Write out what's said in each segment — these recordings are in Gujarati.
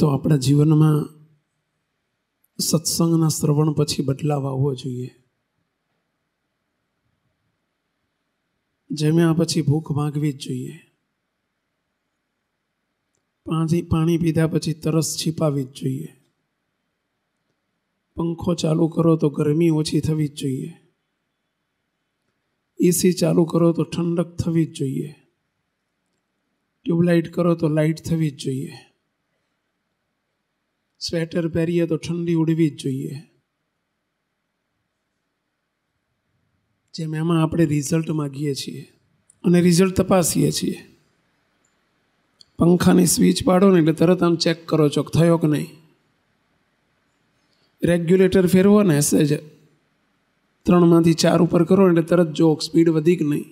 તો આપણા જીવનમાં સત્સંગના શ્રવણ પછી બદલાવ આવવો જોઈએ. જમ્યા પછી ભૂખ માગવી જ જોઈએ. પાણી પાણી પીધા પછી તરસ છીપાવી જ જોઈએ. પંખો ચાલુ કરો તો ગરમી ઓછી થવી જ જોઈએ. એસી ચાલુ કરો તો ઠંડક થવી જ જોઈએ. ટ્યુબલાઇટ કરો તો લાઇટ થવી જ જોઈએ. સ્વેટર પહેરીએ તો ઠંડી ઉડવી જ જોઈએ. જેમ એમાં આપણે રિઝલ્ટ માગીએ છીએ અને રિઝલ્ટ તપાસીએ છીએ. પંખાની સ્વિચ પાડો ને એટલે તરત આમ ચેક કરો છો થયો કે નહીં. રેગ્યુલેટર ફેરવો ને એસેજ ત્રણમાંથી ચાર ઉપર કરો એટલે તરત જો સ્પીડ વધી કે નહીં.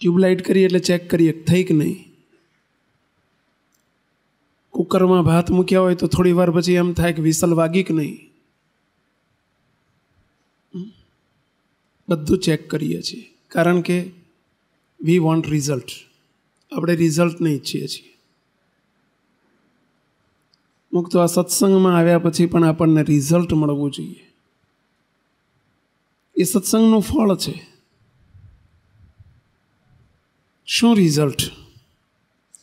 ટ્યુબલાઇટ કરીએ એટલે ચેક કરીએ થઈ કે નહીં. કુકરમાં ભાત મૂક્યા હોય તો થોડી વાર પછી એમ થાય કે વિસલ વાગી કે નહીં? બધું ચેક કરીએ છીએ. કારણ કે વી વોન્ટ રિઝલ્ટ આપણે રિઝલ્ટને ઈચ્છીએ છીએ. મુક્ત આ સત્સંગમાં આવ્યા પછી પણ આપણને રિઝલ્ટ મળવું જોઈએ. એ સત્સંગનું ફળ છે. શું રિઝલ્ટ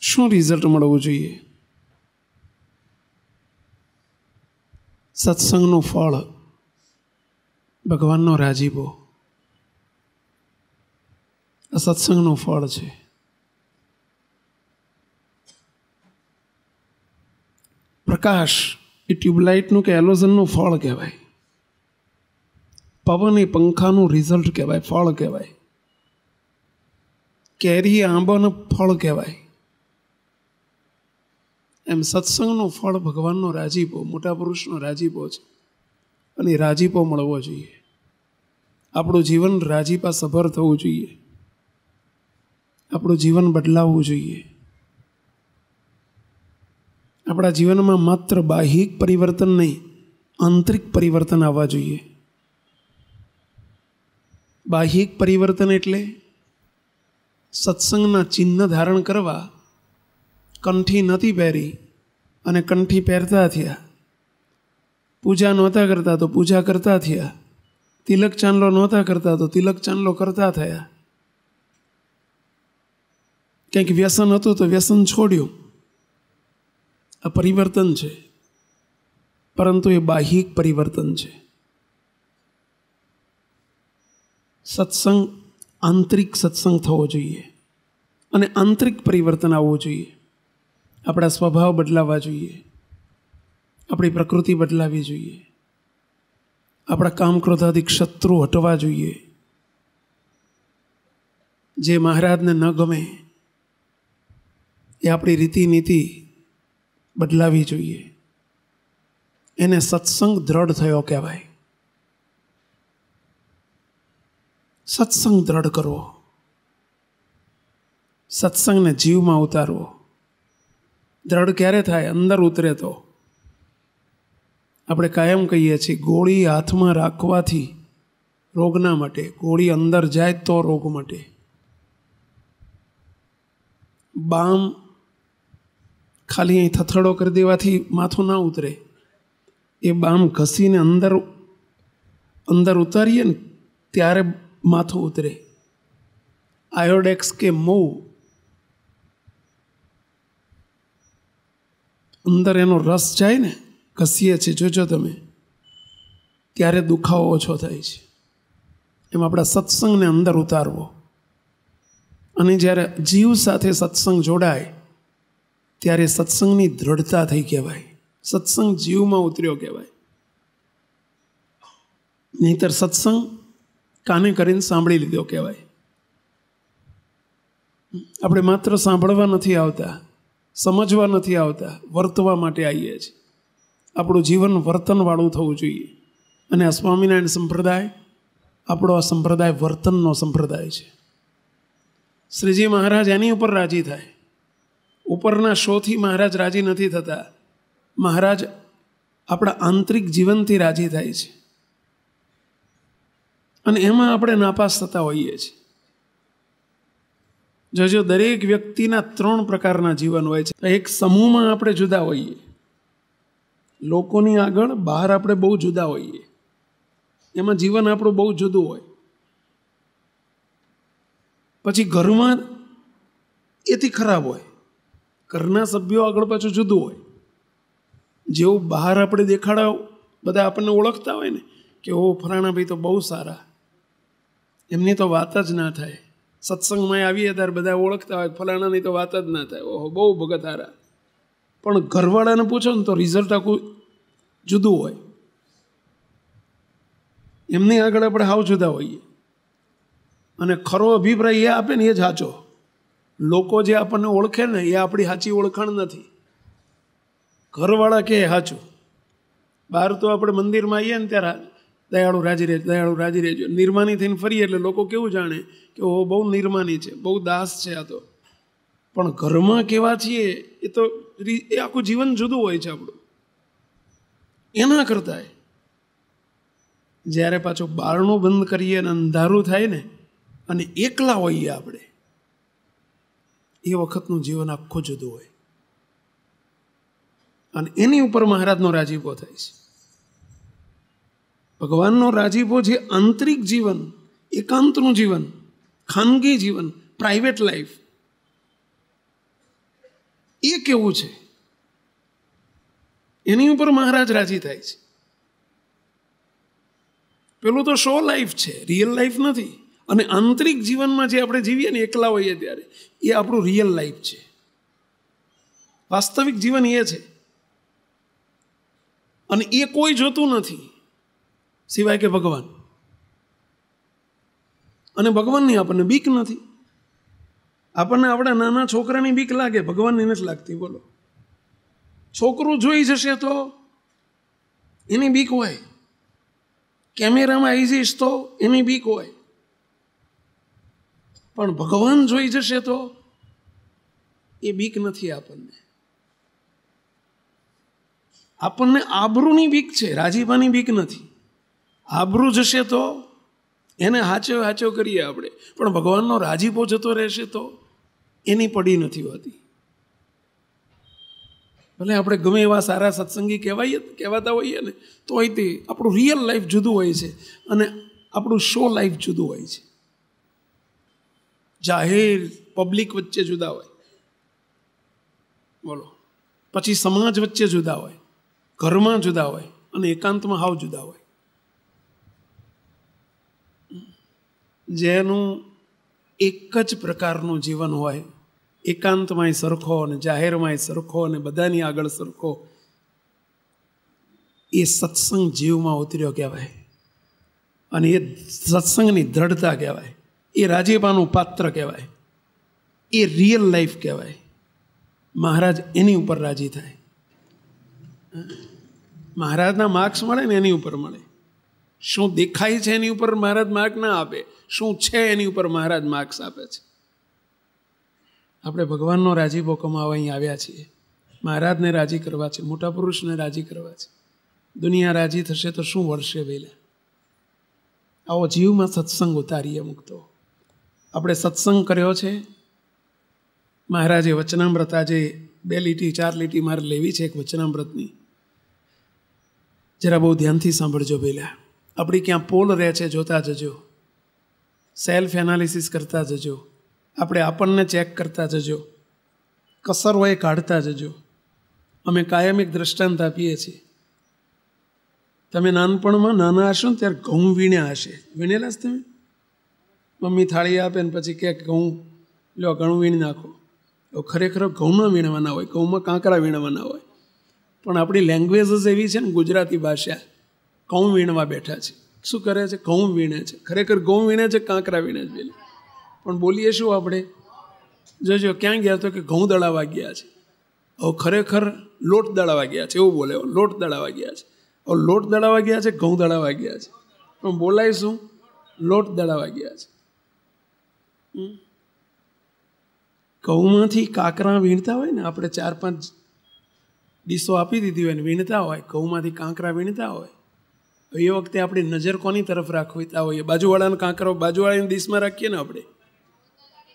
શું રિઝલ્ટ મળવું જોઈએ? સત્સંગનું ફળ ભગવાનનો રાજીબો આ સત્સંગનું ફળ છે. પ્રકાશ, એ ટ્યુબલાઇટનું કે એલોઝનનું ફળ કહેવાય. પવન એ પંખાનું રિઝલ્ટ કહેવાય, ફળ કહેવાય. કેરી આંબાનું ફળ કહેવાય. એમ સત્સંગનું ફળ ભગવાનનો રાજીપો, મોટા પુરુષનો રાજીપો છે. અને રાજીપો મળવો જોઈએ. આપણું જીવન રાજીપા સભર થવું જોઈએ. આપણું જીવન બદલાવવું જોઈએ. આપણા જીવનમાં માત્ર બાહ્યિક પરિવર્તન નહીં, આંતરિક પરિવર્તન આવવા જોઈએ. બાહ્યિક પરિવર્તન એટલે સત્સંગના ચિહ્ન ધારણ કરવા કંઠી નથી પહેરી અને કંઠી પહેરતા થયા. પૂજા નહોતા કરતા તો પૂજા કરતા થયા. તિલક ચાંદલો નહોતા કરતા તો તિલક ચાંદલો કરતા થયા. કંઈક વ્યસન હતું તો વ્યસન છોડ્યું. આ પરિવર્તન છે. પરંતુ એ બાહ્યિક પરિવર્તન છે. સત્સંગ આંતરિક સત્સંગ થવો જોઈએ. અને આંતરિક પરિવર્તન આવવું જોઈએ. આપણા સ્વભાવ બદલાવવા જોઈએ. આપણી પ્રકૃતિ બદલાવી જોઈએ. આપણા કામ ક્રોધાધિક શત્રુ હટવા જોઈએ. જે મહારાજને ન ગમે એ આપણી રીતિ નીતિ બદલાવી જોઈએ. એને સત્સંગ દ્રઢ થયો કહેવાય. સત્સંગ દ્રઢ કરવો. સત્સંગને જીવમાં ઉતારવો. દ્રઢ ક્યારે થાય? અંદર ઉતરે તો. આપણે કાયમ કહીએ છીએ, ગોળી હાથમાં રાખવાથી રોગના માટે, ગોળી અંદર જાય તો રોગ માટે. બામ ખાલી અહીં થથડો કરી દેવાથી માથું ના ઉતરે. એ બામ ઘસીને અંદર અંદર ઉતારીએ ને ત્યારે માથું ઉતરે. આયોડેક્સ કે મૂવ અંદર એનો રસ જાય ને, ઘસીએ છીએ, જોજો તમે, ત્યારે દુખાવો ઓછો થાય છે. એમ આપણા સત્સંગને અંદર ઉતારવો. અને જ્યારે જીવ સાથે સત્સંગ જોડાય, ત્યારે સત્સંગની દ્રઢતા થઈ કહેવાય. સત્સંગ જીવમાં ઉતર્યો કહેવાય. નહીતર સત્સંગ કાને કરીને સાંભળી લીધો કહેવાય. આપણે માત્ર સાંભળવા નથી આવતા. સમજવા નથી આવતા, વર્તવા માટે આવીએ છીએ. આપણું જીવન વર્તનવાળું થવું જોઈએ. અને આ સ્વામિનારાયણ સંપ્રદાય, આપણો આ સંપ્રદાય વર્તનનો સંપ્રદાય છે. શ્રીજી મહારાજ એની ઉપર રાજી થાય. ઉપરના શોથી મહારાજ રાજી નથી થતા. મહારાજ આપણા આંતરિક જીવનથી રાજી થાય છે. અને એમાં આપણે નાપાસ થતા હોઈએ છીએ. જોજો દરેક વ્યક્તિના ત્રણ પ્રકારના જીવન હોય છે એક સમૂહમાં આપણે જુદા હોઈએ. લોકોની આગળ બહાર આપણે બહુ જુદા હોઈએ. એમાં જીવન આપણું બહુ જુદું હોય. પછી ઘરમાં એથી ખરાબ હોય. ઘરના સભ્યો આગળ પાછું જુદું હોય. જેવું બહાર આપણે દેખાડા બધા આપણને ઓળખતા હોય ને, કે ઓ ફલાણા ભાઈ તો બહુ સારા. એમની તો વાત જ ના થાય. સત્સંગમાં આવીએ ત્યારે બધા ઓળખતા હોય, ફલાણાની તો વાત જ ના થાય. ઓહો, બહુ ભગત હારા પણ ઘરવાળાને પૂછો ને તો રિઝલ્ટ આખું જુદું હોય. એમની આગળ આપણે હાવ જુદા હોઈએ. અને ખરો અભિપ્રાય એ આપે ને એ જ સાચો. લોકો જે આપણને ઓળખે ને એ આપણી સાચી ઓળખાણ નથી. ઘરવાળા કે સાચું. બહાર તો આપણે મંદિરમાં આવીએ ને ત્યારે દયાળુ રાજી રહેજો, દયાળુ રાજી રહેજો. નિર્માની થઈને ફરીએ એટલે લોકો કેવું જાણે કે ઓ બહુ નિર્માની છે, બહુ દાસ છે આ તો. પણ ઘરમાં કેવા છીએ, એ તો એ આખું જીવન જુદું હોય છે આપણું. એના કરતા જ્યારે પાછું બારણું બંધ કરીએ અને અંધારું થાય ને, અને એકલા હોઈએ આપણે, એ વખતનું જીવન આખું જુદું હોય. અને એની ઉપર મહારાજનો રાજીપો થાય છે. ભગવાનનો રાજીપો જે આંતરિક જીવન, એકાંતનું જીવન, ખાનગી જીવન પ્રાઇવેટ લાઈફ એ કેવું છે? એની ઉપર મહારાજ રાજી થાય છે. પેલું તો શો લાઈફ છે રિયલ લાઈફ નથી. અને આંતરિક જીવનમાં જે આપણે જીવીએ ને એકલા હોઈએ ત્યારે, એ આપણું રિયલ લાઈફ છે. વાસ્તવિક જીવન એ છે. અને એ કોઈ જોતું નથી. સિવાય કે ભગવાન. અને ભગવાનની આપણને બીક નથી. આપણને આપણા નાના છોકરાની બીક લાગે, ભગવાનની નથી લાગતી, બોલો. છોકરું જોઈ જશે તો એની બીક હોય. કેમેરામાં આવી જઈશ તો એની બીક હોય. પણ ભગવાન જોઈ જશે તો એ બીક નથી આપણને. આપણને આબરૂની બીક છે રાજીપાની બીક નથી. આબરૂ જશે તો? એને હાચો હાચો કરીએ આપણે. પણ ભગવાનનો રાજીપો જતો રહેશે તો? એની પડી નથી હોતી. ભલે આપણે ગમે એવા સારા સત્સંગી કહેવાઈએ, કહેવાતા હોઈએ ને તો તે આપણું રિયલ લાઈફ જુદું હોય છે અને આપણું શો લાઈફ જુદું હોય છે. જાહેર પબ્લિક વચ્ચે જુદા હોય. બોલો. પછી સમાજ વચ્ચે જુદા હોય. ઘરમાં જુદા હોય અને એકાંતમાં હાવ જુદા હોય. જેનું એક જ પ્રકારનું જીવન હોય, એકાંતમાંય સરખો અને જાહેરમાંય સરખો અને બધાની આગળ સરખો, એ સત્સંગ જીવમાં ઉતર્યો કહેવાય. અને એ સત્સંગની દ્રઢતા કહેવાય. એ રાજીપાનું પાત્ર કહેવાય. એ રિયલ લાઈફ કહેવાય. મહારાજ એની ઉપર રાજી થાય. મહારાજના માર્ક્સ મળે ને એની ઉપર મળે. શું દેખાય છે એની ઉપર મહારાજ માર્ક ના આપે? શું છે એની ઉપર મહારાજ માર્ક્સ આપે છે? આપણે ભગવાનનો રાજીપો કમાવા અહીં આવ્યા છીએ. મહારાજને રાજી કરવા છે, મોટા પુરુષને રાજી કરવા છે. દુનિયા રાજી થશે તો શું વળશે વેલા? આવો જીવમાં સત્સંગ ઉતારીએ મૂકતો. આપણે સત્સંગ કર્યો છે? મહારાજે વચનામૃત આજે બે લીટી, ચાર લીટી મારે લેવી છે એક વચનામ્રતની જરા બહુ ધ્યાનથી સાંભળજો પહેલાં આપણી ક્યાં પોલ રહે છે, જોતા જજો. સેલ્ફ એનાલિસિસ કરતા જજો. આપણે આપણને ચેક કરતા જજો. કસર હોય કાઢતા જજો. અમે કાયમ એક દ્રષ્ટાંત આપીએ છીએ. તમે નાનપણમાં નાના હશો ને ત્યારે ઘઉં વીણ્યા હશે. વીણેલા જ તમે? મમ્મી થાળી આપે ને પછી કે ઘઉં લો ઘણું વીણી નાખો. ખરેખર ઘઉંના વીણવાના હોય, ઘઉંમાં કાંકરા વીણવાના હોય. પણ આપણી લેંગ્વેજ જ એવી છે ને ગુજરાતી ભાષા. ઘઉં વીણવા બેઠા છે. શું કરે છે? ઘઉં વીણે છે. ખરેખર ઘઉં વીણે છે, કાંકરા વીણે છે પણ બોલીએ શું આપણે? જોજો, ક્યાં ગયા તો કે ઘઉં દળાવા ગયા છે. હવે ખરેખર લોટ દળાવા ગયા છે, એવું બોલે. લોટ દળાવા ગયા છે. હવે લોટ દળાવા ગયા છે, ઘઉં દળાવા ગયા છે. પણ બોલાય શું? લોટ દળાવા ગયા છે. ઘઉંમાંથી કાંકરા વીણતા હોય ને, આપણે ચાર પાંચ ડીશો આપી દીધી હોય ને, વીણતા હોય, ઘઉંમાંથી કાંકરા વીણતા હોય એ વખતે આપણી નજર કોની તરફ રાખવીતા હોઈએ? બાજુવાળાને કાંકરો, બાજુવાળાની ડીશમાં રાખીએ ને આપણે?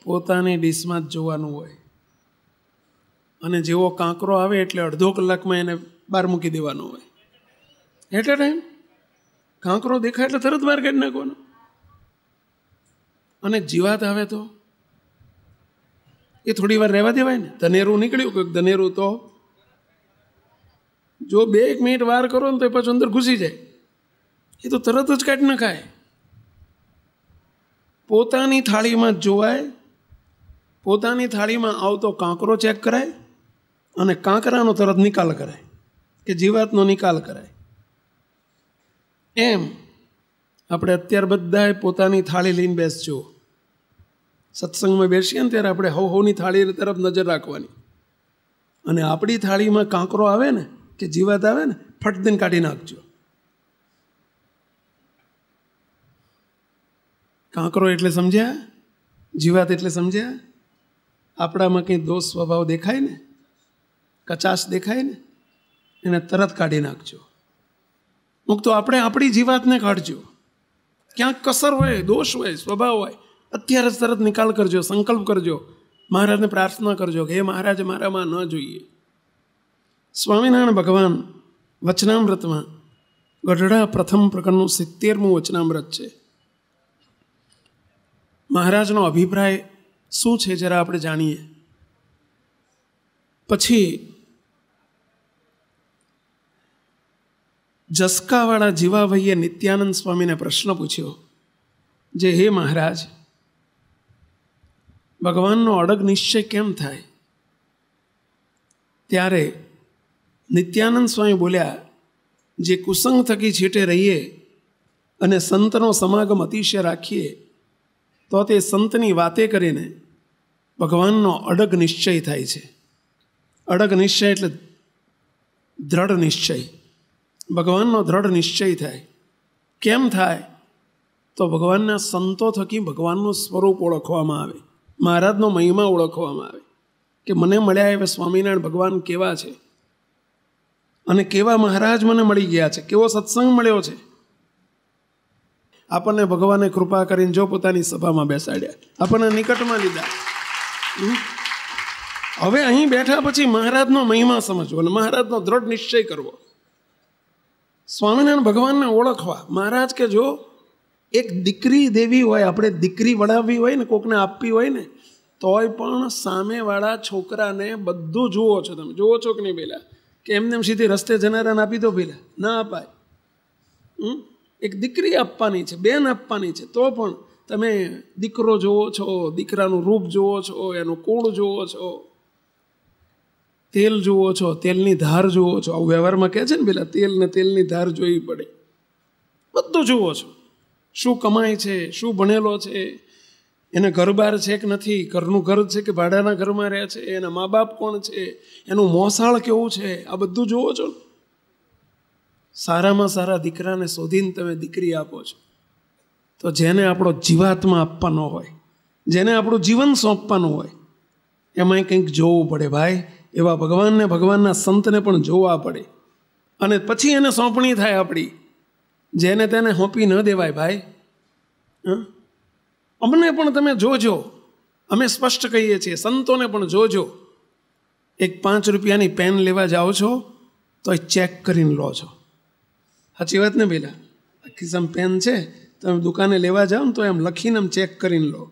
પોતાની ડીશમાં જ જોવાનું હોય. અને જેવો કાંકરો આવે એટલે અડધો કલાકમાં એને બહાર મૂકી દેવાનો હોય. એટલે ટાઈમ? કાંકરો દેખાય એટલે તરત બહાર કાઢી નાખવાનો. અને જીવાત આવે તો? એ થોડી વાર રહેવા દેવાય ને? ધનેરું નીકળ્યું કંઈક ધનેરું તો? જો બે એક મિનિટ વાર કરો ને તો એ પાછું અંદર ઘૂસી જાય. એ તો તરત જ કાઢી નખાય. પોતાની થાળીમાં જોવાય, પોતાની થાળીમાં આવતો કાંકરો ચેક કરાય અને કાંકરાનો તરત નિકાલ કરાય, કે જીવાતનો નિકાલ કરાય. એમ આપણે અત્યારે બધાએ પોતાની થાળી લઈને બેસજો. સત્સંગમાં બેસીએ ને ત્યારે આપણે હવ થાળી તરફ નજર રાખવાની. અને આપણી થાળીમાં કાંકરો આવે ને, કે જીવાત આવે ને, ફટ દિન કાઢી નાખજો. કાંકરો એટલે સમજ્યા? જીવાત એટલે સમજ્યા? આપણામાં કંઈ દોષ સ્વભાવ દેખાય ને? કચાશ દેખાય ને? એને તરત કાઢી નાખજો. મુક તો આપણે આપણી જીવાતને કાઢજો. ક્યાંક કસર હોય, દોષ હોય, સ્વભાવ હોય, અત્યારે તરત નિકાલ કરજો, સંકલ્પ કરજો. મહારાજને પ્રાર્થના કરજો કે, હે મહારાજ, મારામાં ન જોઈએ. સ્વામિનારાયણ ભગવાન વચનામૃતમાં ગઢડા પ્રથમ પ્રકરણનું સિત્તેરમું વચનામૃત છે. મહારાજનો અભિપ્રાય શું છે જરા આપણે જાણીએ. પછી જસકાવાળા જીવાભાઈએ નિત્યાનંદ સ્વામીને પ્રશ્ન પૂછ્યો, જે હે મહારાજ, ભગવાનનો અડગ નિશ્ચય કેમ થાય? ત્યારે નિત્યાનંદ સ્વામી બોલ્યા, જે કુસંગ થકી છેટે રહીએ અને સંતનો સમાગમ અતિશય રાખીએ તો તે સંતની વાતે કરીને ભગવાનનો અડગ નિશ્ચય થાય છે. અડગ નિશ્ચય એટલે દ્રઢ નિશ્ચય. ભગવાનનો દ્રઢ નિશ્ચય થાય. કેમ થાય? તો ભગવાનના સંતો થકી ભગવાનનું સ્વરૂપ ઓળખવામાં આવે. મહારાજનો મહિમા ઓળખવામાં આવે કે મને મળ્યા એવા સ્વામિનારાયણ ભગવાન કેવા છે? અને કેવા મહારાજ મને મળી ગયા છે? કેવો સત્સંગ મળ્યો છે? આપણને ભગવાને કૃપા કરીને જો પોતાની સભામાં બેસાડ્યા. આપણને નિકટમાં લીધા. હવે અહીં બેઠા પછી મહારાજનો મહિમા સમજવો અને મહારાજનો દ્રઢ નિશ્ચય કરવો. સ્વામિનારાયણ ભગવાનને ઓળખવા. મહારાજ કે જો, એક દીકરી દેવી હોય, આપણે દીકરી વડાવવી હોય ને, કોકને આપવી હોય ને, તોય પણ સામેવાળા છોકરાને બધું જુઓ છો તમે. જુઓ છો કે નહીં પેલા કે એમને એમ સીધી રસ્તે જનારાને આપી દો પેલા ના અપાય. એક દીકરી આપવાની છે, બેન આપવાની છે. તો પણ તમે દીકરો જુઓ છો, દીકરાનું રૂપ જુઓ છો, એનું કુળ જુઓ છો, તેલ જુઓ છો, તેલની ધાર જુઓ છો. આવું વ્યવહારમાં કહે છે ને પેલા, તેલ ને તેલની ધાર જોવી પડે. બધું જુઓ છો. શું કમાય છે, શું ભણેલો છે, એને ઘરબાર છે કે નથી, ઘરનું ઘર છે કે ભાડાના ઘરમાં રહે છે, એના મા બાપ કોણ છે, એનું મોસાળ કેવું છે, આ બધું જુઓ છો સારામાં સારા દીકરાને શોધીને તમે દીકરી આપો છો. તો જેને આપણો જીવાત્મા આપવાનો હોય, જેને આપણું જીવન સોંપવાનું હોય, એમાંય કંઈક જોવું પડે ભાઈ. એવા ભગવાનને ભગવાનના સંતને પણ જોવા પડે. અને પછી એને સોંપણી થાય આપણી. જેને તેને સોંપી ન દેવાય ભાઈ. અમને પણ તમે જોજો. અમે સ્પષ્ટ કહીએ છીએ, સંતોને પણ જોજો. એક પાંચ રૂપિયાની પેન લેવા જાઓ છો તો એ ચેક કરીને લો છો. સાચી વાત ને પેલા ખિસ્સામાં પેન છે તમે દુકાને લેવા જાઓ ને તો એમ લખીને આમ ચેક કરીને લો.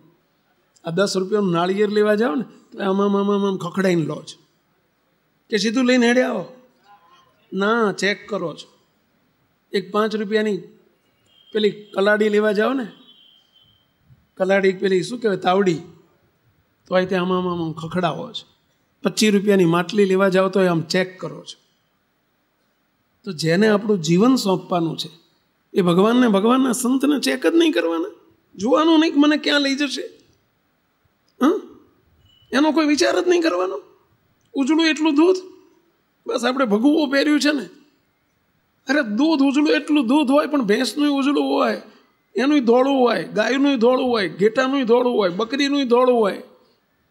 આ દસ રૂપિયાનું નાળિયેર લેવા જાઓ ને, તો આમાં આમાં આમ ખખડાઈને લો છો. કે સીધું લઈને હેડે આવો. ના ચેક કરો છો. એક પાંચ રૂપિયાની પેલી કલાડી લેવા જાઓ ને. કલાડી પેલી શું કહેવાય, તાવડી. તો અહીં ત્યાં આમાં આમાં ખખડાવો છો. પચીસ રૂપિયાની માટલી લેવા જાઓ તો આમ ચેક કરો છો. તો જેને આપણું જીવન સોંપવાનું છે, એ ભગવાનને ભગવાનના સંતને ચેક જ નહીં કરવાના. જોવાનું નહીં મને ક્યાં લઈ જશે. હં? એનો કોઈ વિચાર જ નહીં કરવાનો. ઉજળું એટલું દૂધ. બસ આપણે ભગવું પહેર્યું છે ને. અરે દૂધ ઉજળું એટલું દૂધ હોય, પણ ભેંસનું ઉજળું હોય એનું ધોળું હોય, ગાયનું ધોળું હોય, ઘેટાનું ધોળું હોય, બકરીનું ધોળું હોય,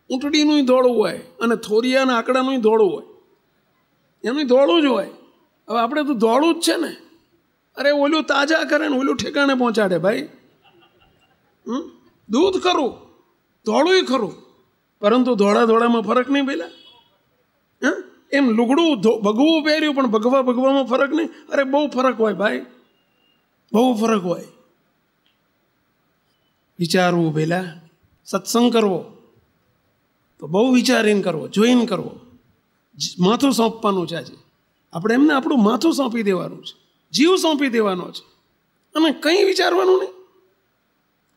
ઊંટડીનું ધોળું હોય, અને થોરિયાના આંકડાનું ધોળું હોય. એનું ધોળું જ હોય. હવે આપણે તો દોડું જ છે ને. અરે ઓલું તાજા કરે ને ઓલું ઠેકાણે પહોંચાડે ભાઈ. હમ? દૂધ ખરું દોડું ખરું, પરંતુ દોડા દોડામાં ફરક નહીં પેલા. હા? એમ લુગડું ભગવું પહેર્યું, પણ ભગવા ભગવામાં ફરક નહીં. અરે બહુ ફરક હોય ભાઈ. બહુ ફરક હોય. વિચારવું પહેલા સત્સંગ કરવો. તો બહુ વિચારીને કરવો, જોઈને કરવો. માથું સોંપવાનું છે આજે. આપણે એમને આપણું માથું સોંપી દેવાનું છે. જીવ સોંપી દેવાનો છે. અને કંઈ વિચારવાનું નહીં.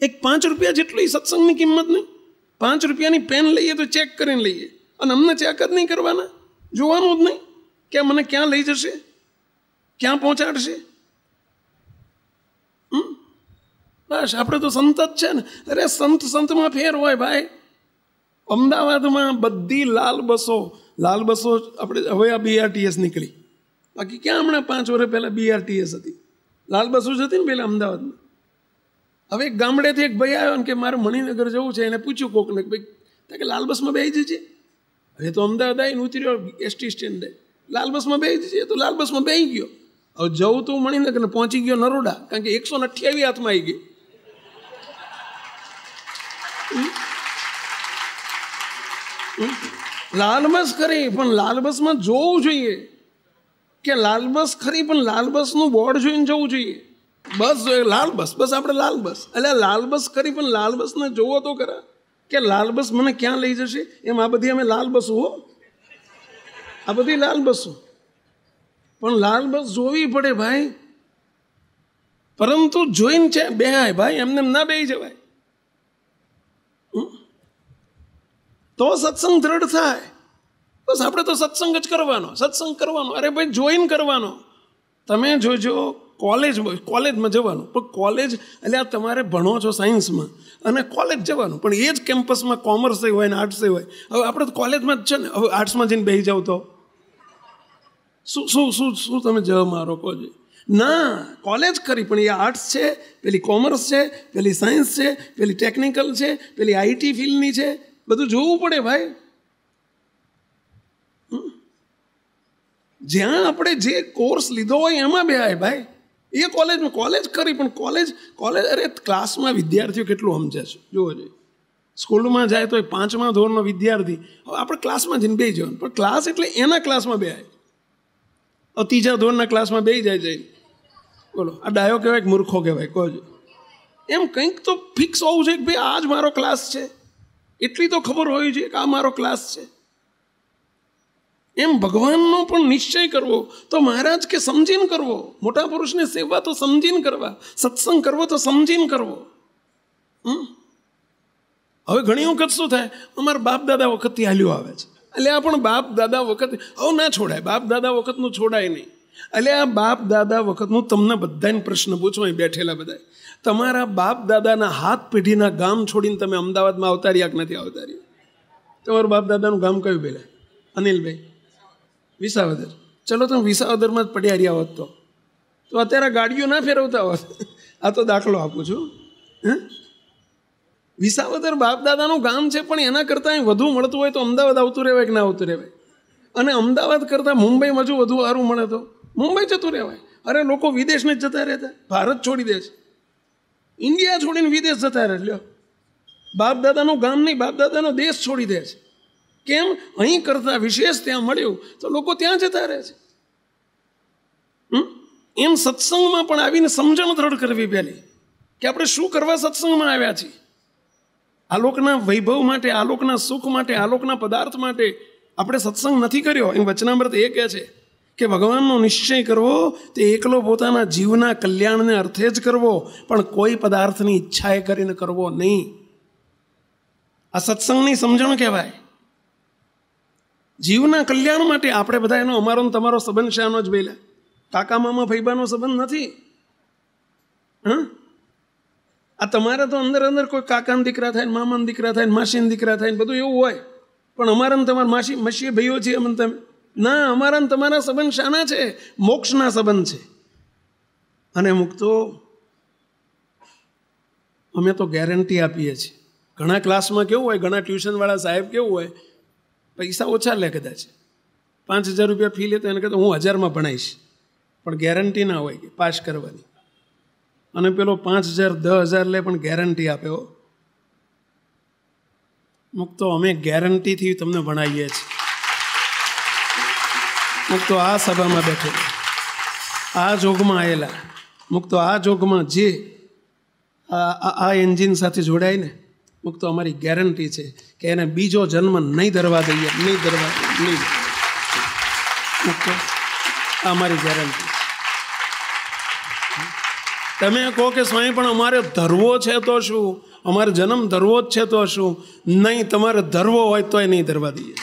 એક પાંચ રૂપિયા જેટલી સત્સંગની કિંમત નહીં. પાંચ રૂપિયાની પેન લઈએ તો ચેક કરીને લઈએ. અને અમને ચેક જ નહીં કરવાના. જોવાનું જ નહીં કે મને ક્યાં લઈ જશે? ક્યાં પહોંચાડશે? બસ, આપણે તો સંત જ છે ને. અરે સંત સંતમાં ફેર હોય ભાઈ. અમદાવાદમાં બધી લાલ બસો. લાલ બસો આપણે, હવે આ બીઆરટીએસ નીકળી. બાકી ક્યાં હમણાં પાંચ વર્ષ પહેલાં બીઆરટીએસ હતી? લાલ બસો જ હતી ને પહેલાં અમદાવાદમાં? હવે એક ગામડેથી એક ભાઈ આવ્યો ને કે મારે મણિનગર જવું છે, એને પૂછ્યું કોકને કે ભાઈ કે લાલ બસમાં બેસી જજે. હવે તો અમદાવાદ આવીને ઉતર્યો એસટી સ્ટેન્ડે લાલ બસમાં બેસી જજે, તો લાલ બસમાં બેસી ગયો. હવે જવું તો મણિનગર પહોંચી ગયો નરોડા, કારણ કે એકસો ને અઠ્યાવીસ હાથમાં આવી ગઈ. લાલ બસ ખરી, પણ લાલ બસમાં જોવું જોઈએ. કે લાલ બસ ખરી, પણ લાલ બસનું બોર્ડ જોઈને જવું જોઈએ. બસ જોઈએ, લાલ બસ બસ આપણે લાલ બસ. એટલે લાલ બસ ખરી, પણ લાલ બસને જોવો તો ખરા. કે લાલ બસ મને ક્યાં લઈ જશે? એમ આ બધી અમે લાલ બસો હો. આ બધી લાલ બસો. પણ લાલ બસ જોવી પડે ભાઈ. પરંતુ જોઈને છે બે ભાઈ, એમને ના બે જવાય. તો સત્સંગ દ્રઢ થાય. બસ આપણે તો સત્સંગ જ કરવાનો, સત્સંગ કરવાનો. અરે ભાઈ જોઈન કરવાનો. તમે જોજો કોલેજ કોલેજમાં જવાનું. પણ કોલેજ એટલે આ તમારે ભણો છો સાયન્સમાં અને કોલેજ જવાનું. પણ એ જ કેમ્પસમાં કોમર્સે હોય ને આર્ટ્સે હોય. હવે આપણે તો કોલેજમાં જ છે ને. હવે આર્ટ્સમાં જઈને બેસી જાવ તો. શું શું શું શું તમે જવા મારો કહો ના કોલેજ કરી, પણ એ આર્ટ્સ છે, પેલી કોમર્સ છે, પેલી સાયન્સ છે, પેલી ટેકનિકલ છે, પેલી આઈટી ફિલ્ડની છે. બધું જોવું પડે ભાઈ. જ્યાં આપણે જે કોર્સ લીધો હોય એમાં બે આય ભાઈ. એ કોલેજમાં કોલેજ કરી, પણ કોલેજ કોલેજ અરે ક્લાસમાં વિદ્યાર્થીઓ કેટલું સમજે છે? જોવો જોઈએ સ્કૂલમાં જાય તો એ પાંચમા ધોરણનો વિદ્યાર્થી. હવે આપણે ક્લાસમાં જઈને બે જવાનું. પણ ક્લાસ એટલે એના ક્લાસમાં બે આય ત્રીજા ધોરણના ક્લાસમાં બે જાય જઈને. બોલો, આ ડાયો કહેવાય કે મૂર્ખો કહેવાય? કહો એમ કંઈક તો ફિક્સ હોવું જોઈએ કે ભાઈ, આ જ મારો ક્લાસ છે. એટલી તો ખબર હોવી જોઈએ કે આ મારો ક્લાસ છે. એમ ભગવાનનો પણ નિશ્ચય કરવો, તો મહારાજ કે સમજીને કરવો. મોટા પુરુષને સેવા તો સમજીને કરવા, સત્સંગ કરવો તો સમજીને કરવો. હવે ઘણી વખત શું થાય? અમારા બાપ દાદા વખતથી હાલ્યો આવે છે. એટલે આ પણ બાપ દાદા વખત હવે ના છોડાય. બાપ દાદા વખતનું છોડાય નહીં. એટલે આ બાપ દાદા વખતનું તમને બધાને પ્રશ્ન પૂછો અહીં બેઠેલા બધા. તમારા બાપ દાદાના હાથ પેઢીના ગામ છોડીને તમે અમદાવાદમાં આવતા રહ્યા કે નથી આવતા રહ્યા તમારું બાપ દાદાનું ગામ કયું પેલા અનિલભાઈ. વિસાવદર. ચલો તમે વિસાવદરમાં જ પડ્યા રહ્યા હોત તો. તો અત્યારે ગાડીઓ ના ફેરવતા હોત આ તો દાખલો આપું છું. હે? વિસાવદર બાપદાદાનું ગામ છે, પણ એના કરતાં વધુ મળતું હોય તો અમદાવાદ આવતું રહેવાય કે ના આવતું રહેવાય? અને અમદાવાદ કરતાં મુંબઈમાં હજુ વધુ સારું મળે તો? મુંબઈ જતું રહેવાય. અરે, લોકો વિદેશને જ જતા રહેતા. ભારત છોડી દે છે. ઇન્ડિયા છોડીને વિદેશ જતા રહે લ્યો. બાપ દાદાનું ગામ નહીં, બાપદાદાનો દેશ છોડી દે છે. કેમ? અહીં કરતા વિશેષ ત્યાં મળ્યું, તો લોકો ત્યાં જતા રહે છે. એમ સત્સંગમાં પણ આવીને સમજણ દ્રઢ કરવી પહેલી, કે આપણે શું કરવા સત્સંગમાં આવ્યા છીએ? આલોકના વૈભવ માટે આલોકના સુખ માટે આલોકના પદાર્થ માટે આપણે સત્સંગ નથી કર્યો. એમ વચનામૃત એ કહે છે કે ભગવાનનો નિશ્ચય કરવો, તે એકલો પોતાના જીવના કલ્યાણને અર્થે જ કરવો, પણ કોઈ પદાર્થની ઈચ્છાએ કરીને કરવો નહીં. આ સત્સંગની સમજણ કહેવાય. જીવના કલ્યાણ માટે આપણે બધા એનો અમારો તમારો સંબંધ શાનો જ બેલા. કાકા મામા ફૈબાનો સંબંધ નથી. હા? આ તમારે તો અંદર અંદર કોઈ કાકાના દીકરા થાય મામાના દીકરા થાય માસીના દીકરા થાય બધું એવું હોય. પણ અમારા તમારા માસી, મસીએ ભાઈઓ છીએ અમને તમે. ના, અમારા તમારા સંબંધ શાના છે? મોક્ષના સંબંધ છે. અને મુક્તો અમે તો ગેરંટી આપીએ છીએ. ઘણા ક્લાસમાં કેવું હોય, ઘણા ટ્યુશનવાળા સાહેબ કેવું હોય પૈસા ઓછા લે કદાચ. પાંચ હજાર રૂપિયા ફી લેતો એને કહેતો, હું હજારમાં ભણાવીશ પણ ગેરંટી ના હોય કે પાસ કરવાની. અને પેલો પાંચ હજાર, દસ હજાર લે પણ ગેરંટી આપે હો. મુક્તો અમે ગેરંટીથી તમને ભણાવીએ છીએ. મુક્તો આ સભામાં બેઠે આ જોગમાં આવેલા મુક્તો આ જોગમાં જે આ એન્જિન સાથે જોડાય ને મુક્તો અમારી ગેરંટી છે. કે એને બીજો જન્મ નહીં ધરવા દઈએ, નહીં ધરવા નહીં. ઓકે. આ મારી ગેરંટી તમે કહો કે સ્વામી, પણ અમારે ધરવો છે તો શું? અમારે જન્મ ધરવો જ છે તો શું? નહીં, તમારે ધરવો હોય તોય નહીં ધરવા દઈએ.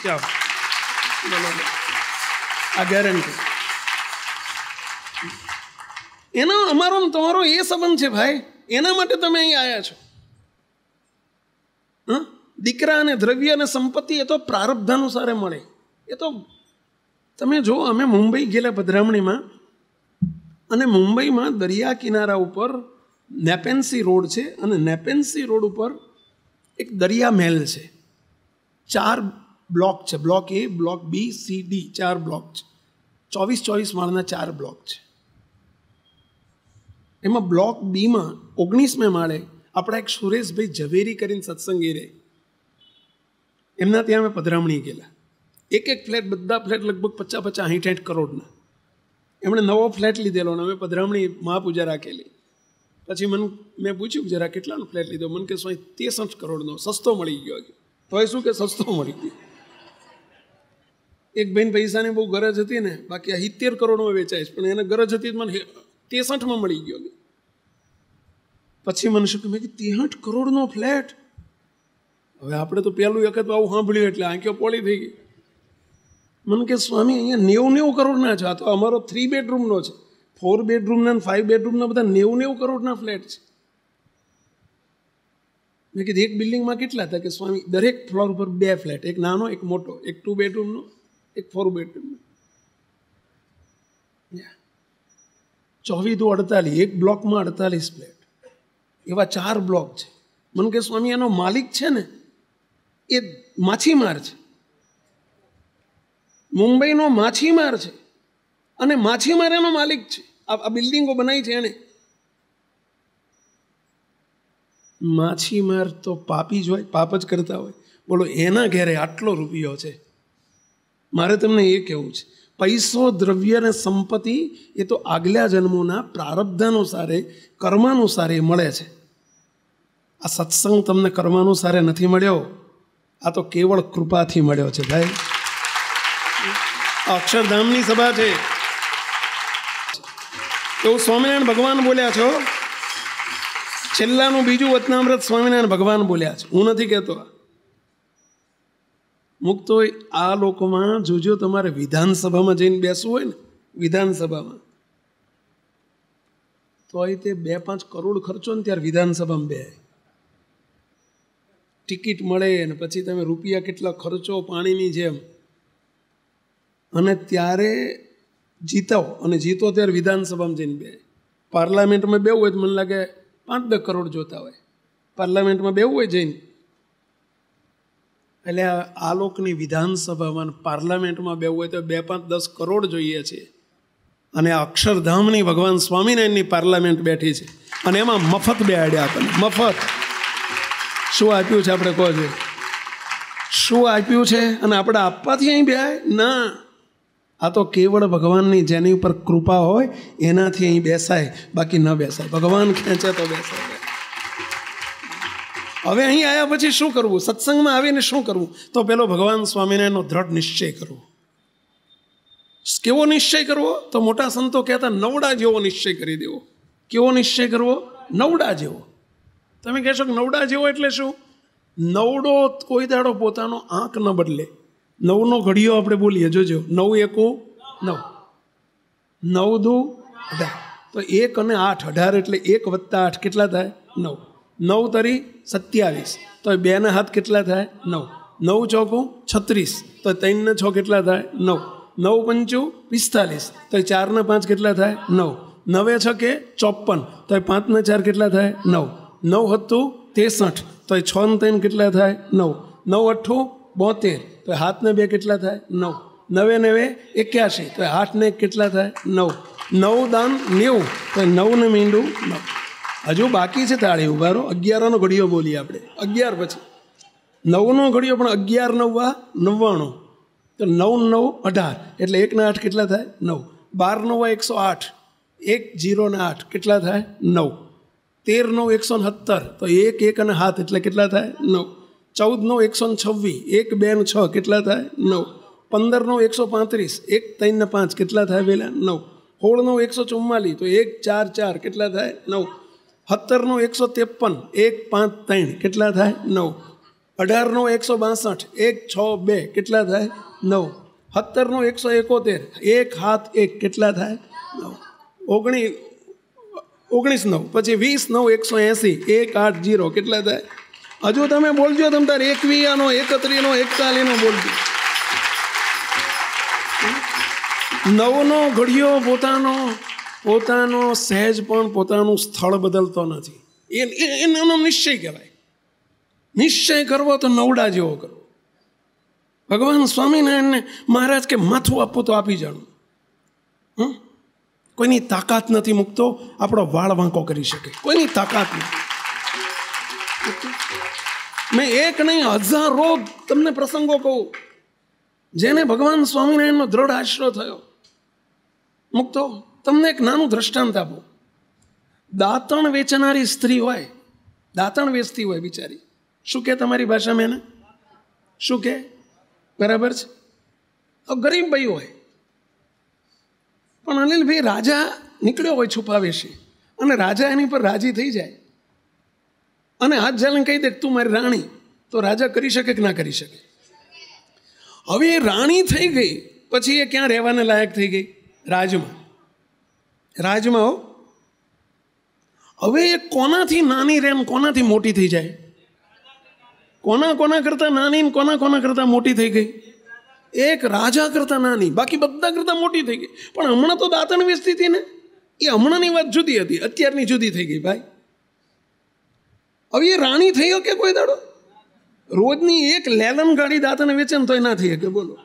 આ ગેરંટી એનો, અમારો તમારો એ સંબંધ છે ભાઈ. એના માટે તમે અહીં આવ્યા છો. હં? દીકરા અને દ્રવ્ય અને સંપત્તિ એ તો પ્રારબ્ધ અનુસારે મળે. એ તો તમે જો અમે મુંબઈ ગયેલા પધરામણીમાં અને મુંબઈમાં દરિયા કિનારા ઉપર નેપેન્સી રોડ છે અને નેપેન્સી રોડ ઉપર એક દરિયા મહેલ છે. ચાર બ્લોક છે. Block A, block B, C, D ચાર બ્લોક છે. ચોવીસ ચોવીસ માળના ચાર બ્લોક છે. એમાં બ્લોક બીમાં ઓગણીસમે માળે આપણા એક સુરેશભાઈ ઝવેરી કરીને સત્સંગી રહે. એમના ત્યાં અમે પધરામણી ગયેલા. એક એક ફ્લેટ, બધા ફ્લેટ લગભગ પચાસ પચાસ, આઠ આઠ કરોડના. એમણે નવો ફ્લેટ લીધેલો અને અમે પધરામણી મહાપૂજા રાખેલી. પછી મને, મેં પૂછ્યું જરા કેટલાનો ફ્લેટ લીધો? મને કે સ્વાઈ ત્રેસઠ કરોડનો, સસ્તો મળી ગયો તોય શું કે સસ્તો મળી ગયો? એક બેન પૈસાની બહુ ગરજ હતી ને, બાકી આ સિત્તેર કરોડમાં વેચાય પણ એને ગરજ હતી મને ત્રેસઠમાં મળી ગયો. પછી મને શું કે, મેં કે ત્રેસઠ કરોડનો ફ્લેટ? હવે આપણે તો પહેલું વખત આવું સાંભળ્યું એટલે આંખો પોળી થઈ ગઈ. મને કે, સ્વામી, અહીંયા નેવું નેવું કરોડના છે. આ તો અમારો થ્રી બેડરૂમનો છે. ફોર બેડરૂમના ફાઇવ બેડરૂમના બધા નેવું નેવું કરોડના ફ્લેટ છે. મેં કીધું, એક બિલ્ડિંગમાં કેટલા હતા? કે, સ્વામી, દરેક ફ્લોર ઉપર બે ફ્લેટ એક નાનો, એક મોટો, એક ટુ બેડરૂમનો એક ફોર બેડરૂમનો ચોવીસ અડતાલીસ, એક બ્લોકમાં અડતાલીસ ફ્લેટ એવા ચાર બ્લોક છે. મને કે, સ્વામી એનો માલિક છે ને એ માછીમાર છે. મુંબઈનો માછીમાર છે અને માછીમાર એનો માલિક છે. આ બિલ્ડિંગો બનાવી છે એને માછીમાર તો પાપી જ હોય, પાપ જ કરતા હોય. બોલો, એના ઘેરે આટલો રૂપિયો છે. મારે તમને એ કહેવું છે. પૈસો, દ્રવ્ય અને સંપત્તિ એ તો આગલા જન્મોના પ્રારબ્ધાનુસારે, કર્માનુસારે મળે છે. આ સત્સંગ તમને કર્માનુસારે નથી મળ્યો. આ તો કેવળ કૃપાથી મળ્યો છે ભાઈ. અક્ષરધામની સભા છે. એવું સ્વામિનારાયણ ભગવાન બોલ્યા છો. છેલ્લાનું બીજું વચનામૃત સ્વામિનારાયણ ભગવાન બોલ્યા છે. હું નથી કહેતો. મુક્ત આ લોકોમાં જોજો તમારે વિધાનસભામાં જઈને બેસવું હોય ને, વિધાનસભામાં. તો અહીં તે બે પાંચ કરોડ ખર્ચો ને ત્યારે વિધાનસભામાં બે ટિકિટ મળે અને પછી તમે રૂપિયા કેટલા ખર્ચો પાણીની જેમ. અને ત્યારે જીતો અને જીતો ત્યારે વિધાનસભામાં જઈને બે. પાર્લામેન્ટમાં બેવું હોય તો મને લાગે પાંચ દસ કરોડ જોતા હોય. પાર્લામેન્ટમાં બેવું હોય જઈને. એટલે આ લોકની વિધાનસભામાં પાર્લામેન્ટમાં બેવું હોય તો બે પાંચ દસ કરોડ જોઈએ છે. અને અક્ષરધામની ભગવાન સ્વામિનારાયણની પાર્લામેન્ટ બેઠી છે. અને એમાં મફત બેહાડ્યા આપણને મફત. શું આપ્યું છે આપણે કહો છે? શું આપ્યું છે? અને આપણે આપવાથી અહીં બેહાય? ના. આ તો કેવળ ભગવાનની જેની ઉપર કૃપા હોય, એનાથી અહીં બેસાય. બાકી ન બેસાય. ભગવાન ખેંચે તો બેસાય. હવે અહીં આવ્યા પછી શું કરવું? સત્સંગમાં આવીને શું કરવું? તો પેલો ભગવાન સ્વામિનારાયણનો દ્રઢ નિશ્ચય કરવો. કેવો નિશ્ચય કરવો? તો મોટા સંતો કહેતા નવડા જેવો નિશ્ચય કરી દેવો. કેવો નિશ્ચય કરવો? નવડા જેવો. તમે કહેશો કે નવડા જેવો એટલે શું? નવડો કોઈ દાડો પોતાનો આંક ન બદલે. નવનો ઘડિયો આપણે બોલીએ, જોજો. નવ એકુ નવ. નવ દુ અઢાર. તો એક અને આઠ, અઢાર એટલે એક વત્તા આઠ કેટલા થાય? નવ. નવ તરી સત્યાવીસ. તો બેના હાથ કેટલા થાય? નવ. નવ ચોકું છત્રીસ. તો ત્રણને છ કેટલા થાય? નવ. નવ પંચું પિસ્તાલીસ. તો ચારને પાંચ કેટલા થાય? નવ. નવે છ કે ચોપન તો પાંચને ચાર કેટલા થાય? નવ. નવ હતું ત્રેસઠ. તો છ ને ત્રણ કેટલા થાય? નવ. નવ અઠ્ઠું બોતેર. તો હાથને બે કેટલા થાય? નવ. નવે નવે એક્યાસી તો આઠને કેટલા થાય? નવ. નવ દાન નેવું. તો નવને મીંડું નવ. હજુ બાકી છે તાળી ઉભારો અગિયારનો ઘડીઓ બોલીએ આપણે. અગિયાર પછી. નવનો ઘડિયો પણ અગિયાર નવવા નવ્વાણું. તો નવ નવ અઢાર. એટલે એકના આઠ કેટલા થાય? નવ. બાર નવા એકસો આઠ. એક જીરો ને આઠ. કેટલા થાય? નવ. તેર નવ એકસો ને સત્તર તો એક એક અને હાથ એટલે કેટલા થાય નવ ચૌદ નવ એકસો ને છવ્વીસ એક બે ને છ કેટલા થાય નવ પંદર નવ એકસો પાંત્રીસ એક ત્રણ ને પાંચ કેટલા થાય પેલા નવ સોળ નવ એકસો ચુમ્માલીસ તો એક ચાર ચાર કેટલા થાય નવ સત્તર નો એકસો ત્રેપન એક પાંચ ત્રણ કેટલા થાય નવ અઢાર નો એકસો બાસઠ એક છ બે કેટલા થાય નવ સત્તર નો એકસો એકોતેર એક હાથ એક કેટલા થાય નવ ઓગણી ઓગણીસ નવ, પછી વીસ નવ, એકસો એંસી, એક આઠ જીરો, કેટલા થાય? હજુ તમે બોલજો, તમે તાર એકવીયાનો, એકત્રીનો, એકતાલીનો બોલજો. નવનો ઘડિયો પોતાનો પોતાનો સહેજ પણ પોતાનું સ્થળ બદલતો નથી. એ એનો નિશ્ચય કહેવાય. નિશ્ચય કરવો તો નવડા જેવો કરવો. ભગવાન સ્વામિનારાયણને મહારાજ કે માથું આપવું તો આપી જાણું. હમ? કોઈની તાકાત નથી મૂકતો, આપણો વાળ વાંકો કરી શકે. કોઈની તાકાત નથી. મેં એક નહીં, હજારો તમને પ્રસંગો કહું. જેને ભગવાન સ્વામિનારાયણનો દ્રઢ આશરો થયો. મૂકતો, તમને એક નાનું દ્રષ્ટાંત આપો. દાંતણ વેચનારી સ્ત્રી હોય, દાંતણ વેચતી હોય બિચારી. શું કે તમારી ભાષામાં એને? શું કે? બરાબર છે? ગરીબ ભાઈ હોય પણ અનિલભાઈ, રાજા નીકળ્યો હોય છુપાવે છે અને રાજા એની પર રાજી થઈ જાય. અને હાથ જાલને કહી દે, તું મારી રાણી. તો રાજા કરી શકે કે ના કરી શકે? હવે એ રાણી થઈ ગઈ, પછી એ ક્યાં રહેવાને લાયક થઈ ગઈ? રાજમાં. રાજમાં હો. હવે એ કોનાથી નાની રહે કોનાથી મોટી થઈ જાય? કોના કોના કરતાં નાની ને કોના કોના કરતાં મોટી થઈ ગઈ? એક રાજા કરતાં નાની, બાકી બધા કરતાં મોટી થઈ ગઈ. પણ હમણાં તો દાંતણ વેચતી હતી ને? એ હમણાંની વાત જુદી હતી, અત્યારની જુદી થઈ ગઈ ભાઈ. હવે એ રાણી થઈ કે કોઈ દાડો? રોજની એક લેલન ગાડી દાંતણ વેચે ને તો ના થઈ શકે, બોલો.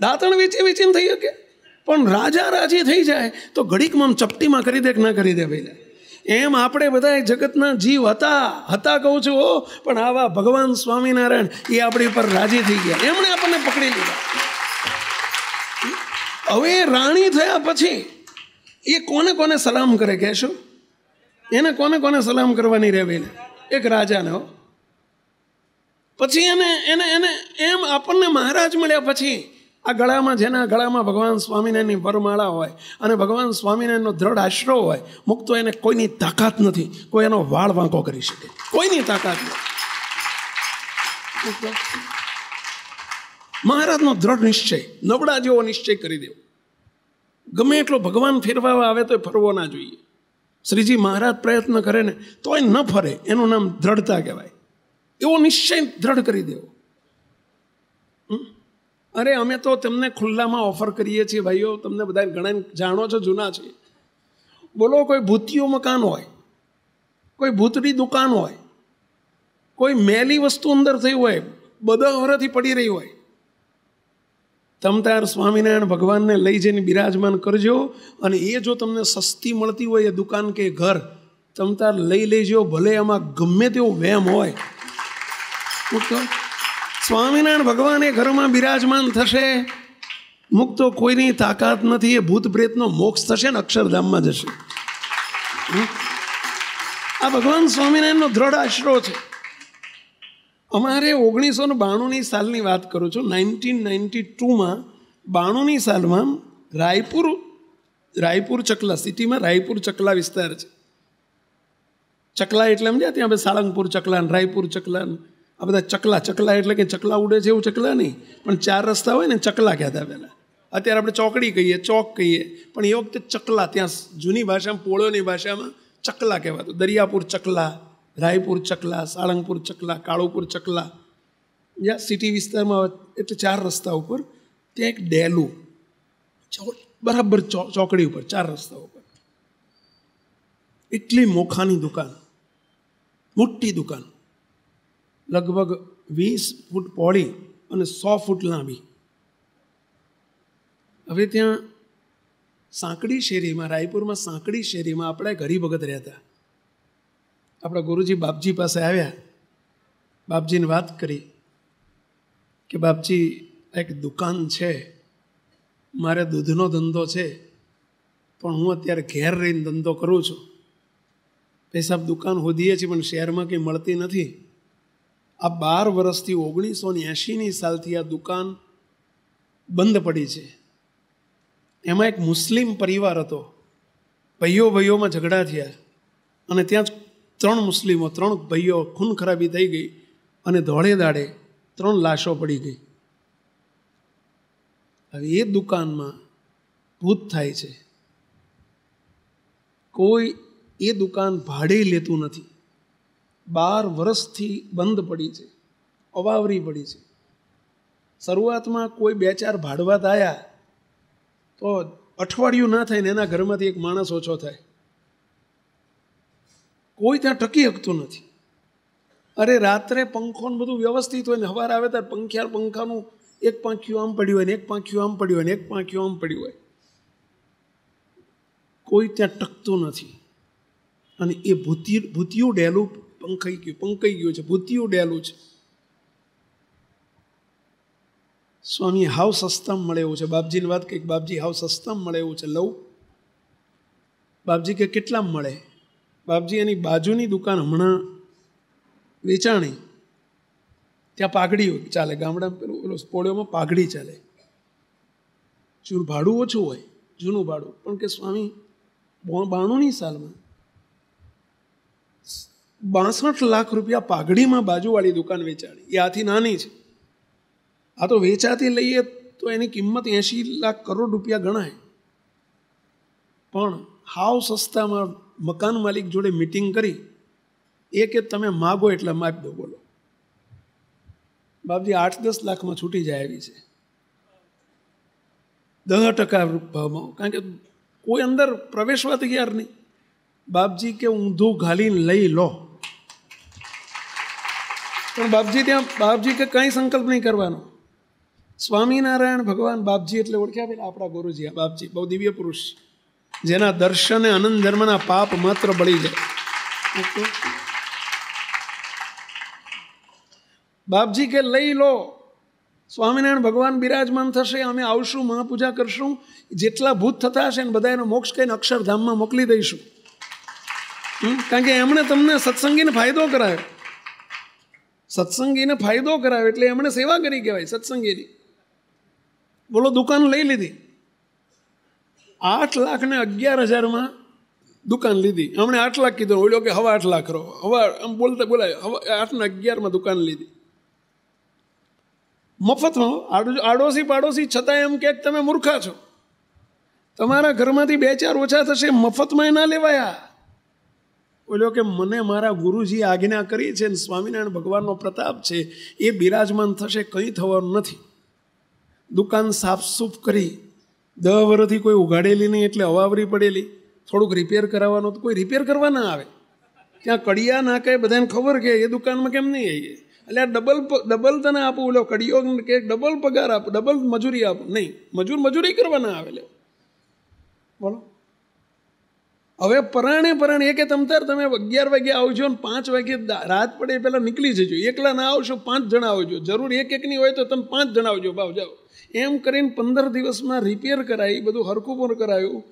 દાંતણ વેચી વેચીને થઈ શકે? પણ રાજા રાજી થઈ જાય, તો ઘડીકમાં ચપટીમાં કરી દે કે ના કરી દે ભાઈ એમ આપણે બધા જગતના જીવ હતા હતા કહું છું હો, પણ આવા ભગવાન સ્વામિનારાયણ એ આપણી પર રાજી થઈ ગયા. એમણે આપણને પકડી લીધા. હવે રાણી થયા પછી એ કોને કોને સલામ કરે કહેશો? એને કોને કોને સલામ કરવાની રહેવીને એક રાજાને હો. પછી એને એને એને એમ આપણને મહારાજ મળ્યા પછી આ ગળામાં જેના ગળામાં ભગવાન સ્વામિનારાયણની વરમાળા હોય અને ભગવાન સ્વામિનારાયણનો દ્રઢ આશરો હોય, મુક્તો એને કોઈની તાકાત નથી, કોઈ એનો વાળ વાંકો કરી શકે. કોઈની તાકાત નથી. મહારાજનો દ્રઢ નિશ્ચય નબળા જેવો નિશ્ચય કરી દેવો. ગમે એટલો ભગવાન ફેરવા આવે તો ફરવો ના જોઈએ. શ્રીજી મહારાજ પ્રયત્ન કરે ને, તોય ન ફરે, એનું નામ દ્રઢતા કહેવાય. એવો નિશ્ચય દ્રઢ કરી દેવો. અરે, અમે તો તમને ખુલ્લામાં ઓફર કરીએ છીએ ભાઈઓ, તમને બધા ઘણા જાણો છો, જૂના છે. બોલો, કોઈ ભૂતિયું મકાન હોય, કોઈ ભૂતડી દુકાન હોય, કોઈ મેલી વસ્તુ અંદર થઈ હોય, બધા વરથી પડી રહી હોય. તમતાર સ્વામિનારાયણ ભગવાનને લઈ જઈને બિરાજમાન કરજો અને એ જો તમને સસ્તી મળતી હોય એ દુકાન કે ઘર તમતાર લઈ લેજો, ભલે એમાં ગમે તેવો વહેમ હોય. સ્વામિનારાયણ ભગવાન એ ઘરમાં બિરાજમાન થશે. મુક્તો કોઈની તાકાત નથી, એ ભૂત પ્રેતનો મોક્ષ થશે ને અક્ષરધામમાં જશે. આ ભગવાન સ્વામિનારાયણનો દ્રઢ આશરો છે. અમારે ઓગણીસો ને બાણુંની સાલની વાત કરું છું. નાઇન્ટીન નાઇન્ટી ટુમાં બાણુંની સાલમાં રાયપુર રાયપુર ચકલા, સિટીમાં રાયપુર ચકલા વિસ્તાર છે. ચકલા એટલે સમજ્યા ત્યાં આપણે સાળંગપુર ચકલાન રાયપુર ચકલા આ બધા ચકલા ચકલા એટલે કે ચકલા ઉડે છે એવું ચકલા નહીં, પણ ચાર રસ્તા હોય ને ચકલા કહેતા પહેલાં? અત્યારે આપણે ચોકડી કહીએ, ચોક કહીએ, પણ એ વખતે ચકલા ત્યાં જૂની ભાષામાં, પોળોની ભાષામાં ચકલા કહેવાતું. દરિયાપુર ચકલા, રાયપુર ચકલા, સાળંગપુર ચકલા, કાળુપુર ચકલા. જ્યાં સિટી વિસ્તારમાં એટલે ચાર રસ્તા ઉપર ત્યાં એક ડેલું બરાબર ચોકડી ઉપર, ચાર રસ્તા ઉપર. એટલી મોખાની દુકાન, મોટી દુકાન. લગભગ વીસ ફૂટ પહોળી અને સો ફૂટ લાંબી. હવે ત્યાં સાંકડી શેરીમાં, રાયપુરમાં સાંકડી શેરીમાં આપણે ભગત રહેતા આપણા ગુરુજી બાપજી પાસે આવ્યા. બાપજીને વાત કરી કે, બાપજી એક દુકાન છે. મારે દૂધનો ધંધો છે, પણ હું અત્યારે ઘેર રહીને ધંધો કરું છું. પૈસા દુકાન હોદીએ છીએ, પણ શહેરમાં કંઈ મળતી નથી. આ બાર વર્ષથી ઓગણીસો ને એંશીની સાલથી આ દુકાન બંધ પડી છે. એમાં એક મુસ્લિમ પરિવાર હતો. ભાઈઓ ભાઈઓમાં ઝઘડા થયા અને ત્યાં ત્રણ મુસ્લિમો, ત્રણ ભાઈઓ ખૂન ખરાબી થઈ ગઈ અને ધોળે દાડે ત્રણ લાશો પડી ગઈ. હવે એ દુકાનમાં ભૂત થાય છે. કોઈ એ દુકાન ભાડે લેતું નથી. બાર વર્ષથી બંધ પડી છે, અવાવરી પડી છે. શરૂઆતમાં કોઈ બે ચાર ભાડવાત આવ્યા તો અઠવાડિયું ના થાય ને એના ઘરમાંથી એક માણસ ઓછો થાય. કોઈ ત્યાં ટકી શકતું નથી. અરે રાત્રે પંખો ને બધું વ્યવસ્થિત હોય ને સવારે આવે ત્યારે પંખ્યા પંખાનું એક પાંખ્યું આમ પડ્યું હોય ને એક પાંખ્યું આમ પડ્યું હોય ને એક પાંખ્યું આમ પડ્યું હોય. કોઈ ત્યાં ટકતું નથી. અને એ ભૂતિ ભૂતિયું ડેલું પંખાઈ ગયું પંકાઈ ગયું છે, ભૂતિયું ડેલું છે. સ્વામી, હાવ સસ્તમ મળે એવું છે. બાપજીની વાત કંઈક, બાપજી હાવ સસ્તમ મળે એવું છે. લઉં. બાપજી કે કેટલા મળે? બાપજી એની બાજુની દુકાન હમણાં વેચાણી. ત્યાં પાઘડી ચાલે. ગામડા પેલું પેલું પોળિયોમાં પાઘડી ચાલે. જૂનું ભાડું ઓછું હોય, જૂનું ભાડું. પણ કે સ્વામી બાણુંની સાલમાં બાસઠ લાખ રૂપિયા પાઘડીમાં બાજુવાળી દુકાન વેચાણી. એ આથી નાની છે. આ તો વેચાતી લઈએ તો એની કિંમત એંશી લાખ કરોડ રૂપિયા ગણાય. પણ હાવ સસ્તામાં મકાન માલિક જોડે મિટિંગ કરી. એ કે તમે માગો એટલે માપી દો, બોલો. બાપજી, આઠ દસ લાખમાં છૂટી જાય એવી છે. દસ ટકા ભાવમાં કારણ કે કોઈ અંદર પ્રવેશવા તૈયાર નહીં. બાપજી કે ઊંધું ઘાલીને લઈ લો. પણ બાપજી ત્યાં, બાપજી કે કંઈ સંકલ્પ નહીં કરવાનો. સ્વામિનારાયણ ભગવાન બાપજી એટલે ઓળખ્યા પેલા આપણા ગુરુજી આ બાપજી, બહુ દિવ્ય પુરુષ. જેના દર્શને અનંત ધર્મના પાપ માત્ર બળી જાય. બાપજી કે, લઈ લો. સ્વામિનારાયણ ભગવાન બિરાજમાન થશે, અમે આવશું, મહાપૂજા કરશું. જેટલા ભૂત થતા હશે ને બધા એનો મોક્ષ કહીને અક્ષરધામમાં મોકલી દઈશું. કારણ કે એમણે તમને સત્સંગીને ફાયદો કરાયો. સત્સંગીને ફાયદો કરાવે એટલે એમણે સેવા કરી કહેવાય, સત્સંગીની. બોલો, દુકાન લઈ લીધી. આઠ લાખ ને અગિયાર હજારમાં દુકાન લીધી. હમણે આઠ લાખ કીધું, ઓલો કે હવા આઠ લાખ રહો. હવા આમ બોલતા બોલાય, હવા આઠ ને અગિયારમાં દુકાન લીધી. મફતમાં આડોશી પાડોશી છતાં એમ કે, તમે મૂર્ખા છો. તમારા ઘરમાંથી બે ચાર ઓછા થશે, મફતમાં ના લેવાયા. બોલ્યો કે મને મારા ગુરુજી આજ્ઞા કરી છે ને સ્વામિનારાયણ ભગવાનનો પ્રતાપ છે, એ બિરાજમાન થશે કંઈ થવાનું નથી. દુકાન સાફસૂફ કરી, દહ વર્ષથી કોઈ ઉગાડેલી નહીં એટલે અવાવરી પડેલી. થોડુંક રિપેર કરાવવાનું તો કોઈ રિપેર કરવા ના આવે. ત્યાં કડિયા ના કહે બધાને ખબર કે એ દુકાનમાં કેમ નહીં આવીએ. એટલે આ ડબલ ડબલ તને આપું, ઓલો કડિયો કે ડબલ પગાર આપો ડબલ મજૂરી આપો. નહીં, મજૂર મજૂરી કરવા ના આવે બોલો. હવે પરાણે પરાણે, એ કે તમતાર તમે અગિયાર વાગે આવજો ને પાંચ વાગે રાત પડે પહેલાં નીકળી જજો. એકલા ના આવશો, પાંચ જણા આવજો. જરૂર એક એકની હોય તો તમે પાંચ જણા આવજો. ભાવ જાઓ. એમ કરીને પંદર દિવસમાં રિપેર કરાવી બધું હરખું પણ કરાયું.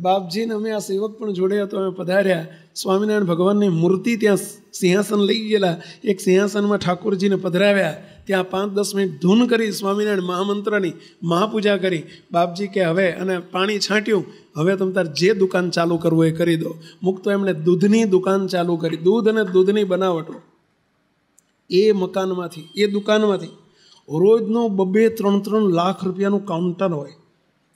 બાપજીને અમે આ સેવક પણ જોડે હતો, અમે પધાર્યા. સ્વામિનારાયણ ભગવાનની મૂર્તિ ત્યાં સિંહાસન લઈ ગયેલા. એક સિંહાસનમાં ઠાકોરજીને પધરાવ્યા. ત્યાં પાંચ દસ મિનિટ ધૂન કરી સ્વામિનારાયણ મહામંત્રની મહાપૂજા કરી. બાપજી કે, હવે, અને પાણી છાંટ્યું. હવે તમે તાર જે દુકાન ચાલુ કરવું એ કરી દો. મુક્ત એમણે દૂધની દુકાન ચાલુ કરી. દૂધ અને દૂધની બનાવટો. એ મકાનમાંથી, એ દુકાનમાંથી રોજનો બબે ત્રણ ત્રણ લાખ રૂપિયાનું કાઉન્ટર હોય.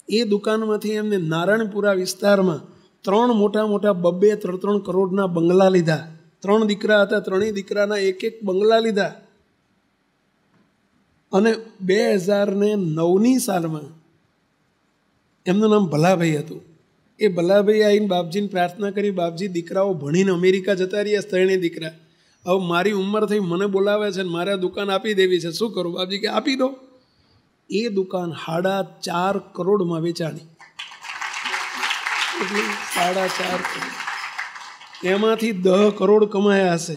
એ દુકાનમાંથી એમને નારાયણપુરા વિસ્તારમાં ત્રણ મોટા મોટા બબ્બે ત્રણ ત્રણ કરોડના બંગલા લીધા. ત્રણ દીકરા હતા, ત્રણેય દીકરાના એક એક બંગલા લીધા. અને બે હજાર ને નવની સાલમાં એમનું નામ ભલાભાઈ હતું. એ ભલાભાઈ આવીને બાપજીને પ્રાર્થના કરી, બાપજી, દીકરાઓ ભણીને અમેરિકા જતા રહ્યા ત્રણેય દીકરા. હવે મારી ઉંમર થઈ મને બોલાવે છે મારે દુકાન આપી દેવી છે. શું કરું? બાપજી કે, આપી દો. એ દુકાન સાડા ચાર કરોડમાં વેચાણી. સાડા ચાર કરોડ. એમાંથી દહ કરોડ કમાયા હશે.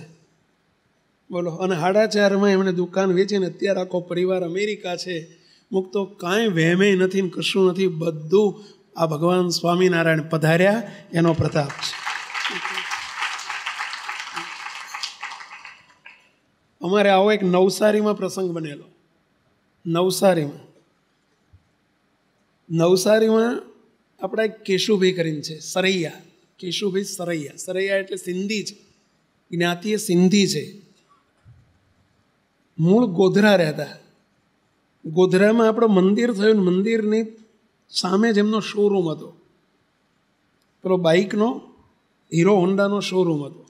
બોલો, અને સાડા ચારમાં એમણે દુકાન વેચીને અત્યારે આખો પરિવાર અમેરિકા છે. મુકતો કાંઈ વહેમે નથી ને કશું નથી, બધું આ ભગવાન સ્વામિનારાયણ પધાર્યા, એનો પ્રતાપ છે. અમારે આવો એક નવસારીમાં પ્રસંગ બનેલો. નવસારીમાં. નવસારીમાં આપણા એક કેશુભાઈ કરીને છે, સરૈયા. કેશુભાઈ સરૈયા. સરૈયા એટલે સિંધી છે. જ્ઞાતિએ સિંધી છે. મૂળ ગોધરા રહેતા. ગોધરામાં આપણો મંદિર થયું મંદિરની સામે જ એમનો શોરૂમ હતો. પેલો બાઇકનો, હીરો હોન્ડાનો શોરૂમ હતો.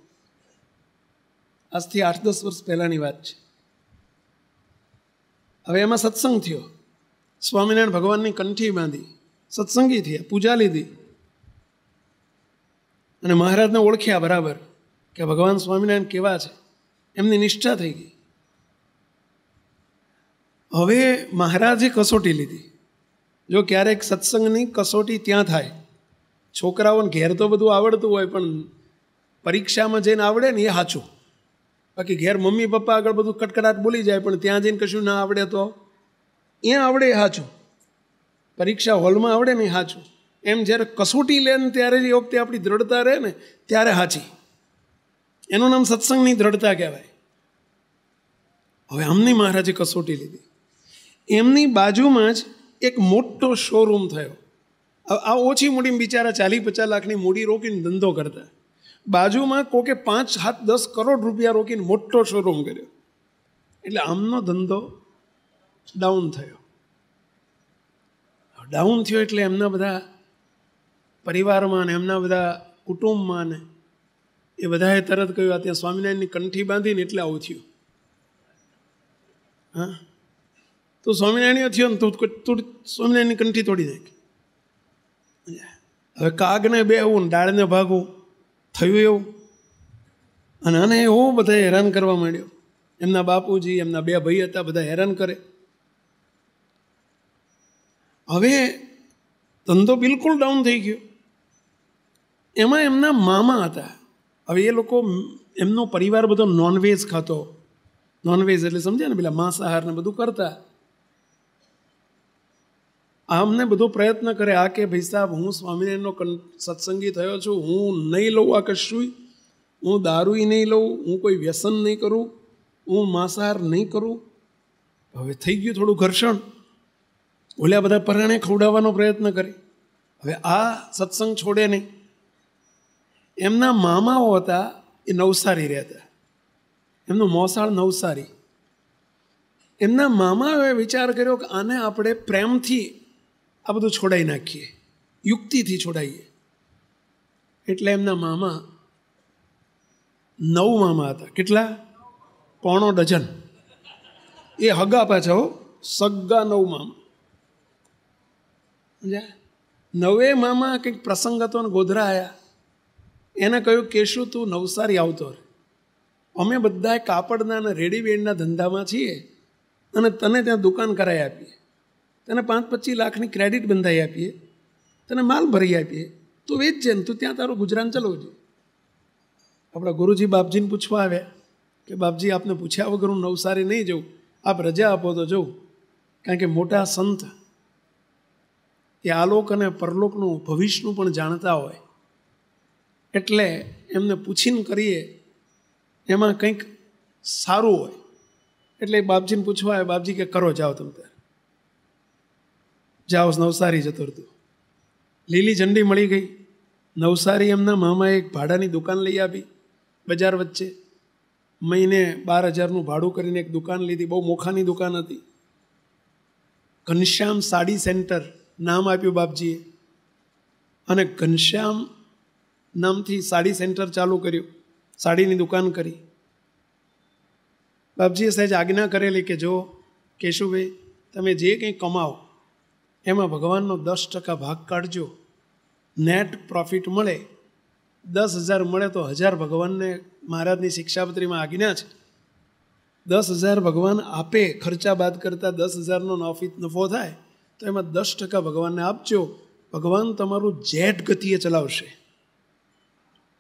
આજથી આઠ દસ વર્ષ પહેલાંની વાત છે. હવે એમાં સત્સંગ થયો. સ્વામિનારાયણ ભગવાનની કંઠી બાંધી, સત્સંગી થયા, પૂજા લીધી. અને મહારાજને ઓળખ્યા બરાબર કે ભગવાન સ્વામિનારાયણ કેવા છે. એમની નિષ્ઠા થઈ ગઈ. હવે મહારાજે કસોટી લીધી. જો ક્યારેક સત્સંગની કસોટી ત્યાં થાય. છોકરાઓને ઘેર તો બધું આવડતું હોય, પણ પરીક્ષામાં જઈને આવડે ને એ સાચું. બાકી ઘેર મમ્મી, પપ્પા આગળ બધું કટકડાટ બોલી જાય, પણ ત્યાં જઈને કશું ના આવડે તો? એ આવડે સાચું પરીક્ષા હોલમાં આવડે નહીં સાચું એમ જ્યારે કસોટી લે ને ત્યારે જે વખતે આપણી દ્રઢતા રહે ને, ત્યારે સાચી એનું નામ સત્સંગની દ્રઢતા કહેવાય. હવે આમની મહારાજે કસોટી લીધી. એમની બાજુમાં જ એક મોટો શોરૂમ થયો. આ ઓછી મૂડીમાં બિચારા ચાલી પચાસ લાખની મૂડી રોકીને ધંધો કરતા. બાજુમાં કોકે પાંચ, સાત, દસ કરોડ રૂપિયા રોકીને મોટો શોરૂમ કર્યો. એટલે આમનો ધંધો ડાઉન થયો. ડાઉન થયો એટલે એમના બધા પરિવારમાં ને એમના બધા કુટુંબમાં ને એ બધાએ તરત કહ્યું, આ ત્યાં સ્વામિનારાયણની કંઠી બાંધીને એટલે આવું થયું. હા? તો સ્વામિનારાયણ થયો ને તું સ્વામિનારાયણની કંઠી તોડી નાખી. હવે કાગને બેહવું ને ડાળને ભાગવું થયું એવું? અને આને એવું બધા હેરાન કરવા માંડ્યો. એમના બાપુજી, એમના બે ભાઈ હતા, બધા હેરાન કરે. હવે ધંધો બિલકુલ ડાઉન થઈ ગયો. એમાં એમના મામા હતા. હવે એ લોકો એમનો પરિવાર બધો નોનવેજ ખાતો. નોનવેજ એટલે સમજ્યા ને પેલા માંસાહાર ને બધું કરતા. આમને બધો પ્રયત્ન કરે. આ કે ભાઈ સાહેબ, હું સ્વામિનારાયણનો સત્સંગી થયો છું, હું નહીં લઉં આ કશું હું દારૂ નહીં લઉં, હું કોઈ વ્યસન નહીં કરું, હું માંસાહાર નહીં કરું. હવે થઈ ગયું થોડું ઘર્ષણ. ઓલ્યા બધા પરાણે ખવડાવવાનો પ્રયત્ન કરે. હવે આ સત્સંગ છોડે નહીં. એમના મામાઓ હતા, એ નવસારી રહેતા. એમનું મોસાળ નવસારી. એમના મામાએ વિચાર કર્યો કે આને આપણે પ્રેમથી આ બધું છોડાવી નાખીએ. યુક્તિથી છોડાઈએ. એટલે એમના મામા નવ મામા હતા. કેટલા? પોણો ડઝન. એ હગા પાછા હો સગ્ગા નવ મામા. નવે મામા કંઈક પ્રસંગ હતો ને ગોધરા આવ્યા એને કહ્યું, કેશુ, તું નવસારી આવતો રહે. અમે બધા કાપડના અને રેડીમેડના ધંધામાં છીએ અને તને ત્યાં દુકાન કરાવી આપીએ. તને પાંચ પચીસ લાખની ક્રેડિટ બંધાઈ આપીએ, તને માલ ભરી આપીએ, તું વેચજે ને તું ત્યાં તારું ગુજરાન ચલાવજે. આપણા ગુરુજી બાપજીને પૂછવા આવ્યા કે, બાપજી, આપને પૂછ્યા વગર હું નવસારી નહીં જઉં, આપ રજા આપો તો જઉં. કારણ કે મોટા સંત એ આલોક અને પરલોકનું, ભવિષ્યનું પણ જાણતા હોય. એટલે એમને પૂછીને કરીએ, એમાં કંઈક સારું હોય. એટલે બાપજીને પૂછવા આવે બાપજી કે, કરો, જાઓ તમે ત્યારે. જાઓ નવસારી જતો હતો. લીલી ઝંડી મળી ગઈ. નવસારી એમના મામાએ એક ભાડાની દુકાન લઈ આપી બજાર વચ્ચે. મહિને બાર હજારનું ભાડું કરીને એક દુકાન લીધી, બહુ મોખાની દુકાન હતી. ઘનશ્યામ સાડી સેન્ટર નામ આપ્યું બાપજીએ. અને ઘનશ્યામ નામથી સાડી સેન્ટર ચાલુ કર્યું, સાડીની દુકાન કરી. બાપજીએ સહેજ આજ્ઞા કરેલી કે જો, કેશુભાઈ, તમે જે કંઈ કમાઓ એમાં ભગવાનનો દસ ટકા ભાગ કાઢજો. નેટ પ્રોફિટ મળે. દસ હજાર મળે તો હજાર ભગવાનને મહારાજની શિક્ષાપત્રીમાં આજ્ઞા છે. દસ હજાર ભગવાન આપે, ખર્ચા બાદ કરતાં દસ હજારનો નોફિત નફો થાય, તો એમાં દસ ટકા ભગવાનને આપજો. ભગવાન તમારું જેટ ગતિએ ચલાવશે.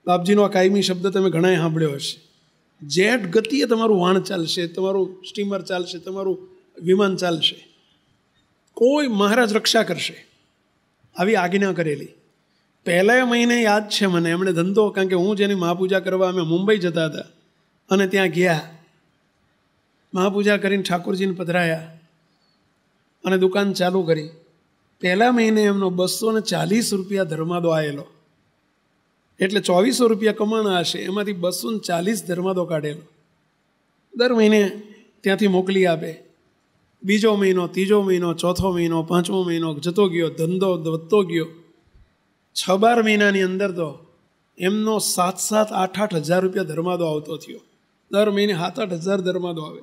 બાપજીનો આ કાયમી શબ્દ તમે ઘણાએ સાંભળ્યો હશે. જેટ ગતિએ તમારું વાણ ચાલશે, તમારું સ્ટીમર ચાલશે, તમારું વિમાન ચાલશે. કોઈ મહારાજ રક્ષા કરશે. આવી આજ્ઞા કરેલી. પહેલા મહિને યાદ છે મને, એમણે ધંધો, કારણ કે હું જેની મહાપૂજા કરવા, અમે મુંબઈ જતા હતા. અને ત્યાં ગયા. મહાપૂજા કરીને ઠાકોરજીને પધરાયા. અને દુકાન ચાલુ કરી. પહેલા મહિને એમનો બસો ને ચાલીસ રૂપિયા ધર્માદો આવેલો એટલે ચોવીસો રૂપિયા કમાણા હશે, એમાંથી બસો ને ચાલીસ ધર્માદો કાઢેલો. દર મહિને ત્યાંથી મોકલી આપે. બીજો મહિનો, ત્રીજો મહિનો, ચોથો મહિનો, પાંચમો મહિનો જતો ગયો, ધંધો વધતો ગયો. છ બાર મહિનાની અંદર તો એમનો સાત સાત આઠ આઠ હજાર રૂપિયા ધર્માદો આવતો થયો. દર મહિને સાત આઠ હજાર ધર્માદો આવે.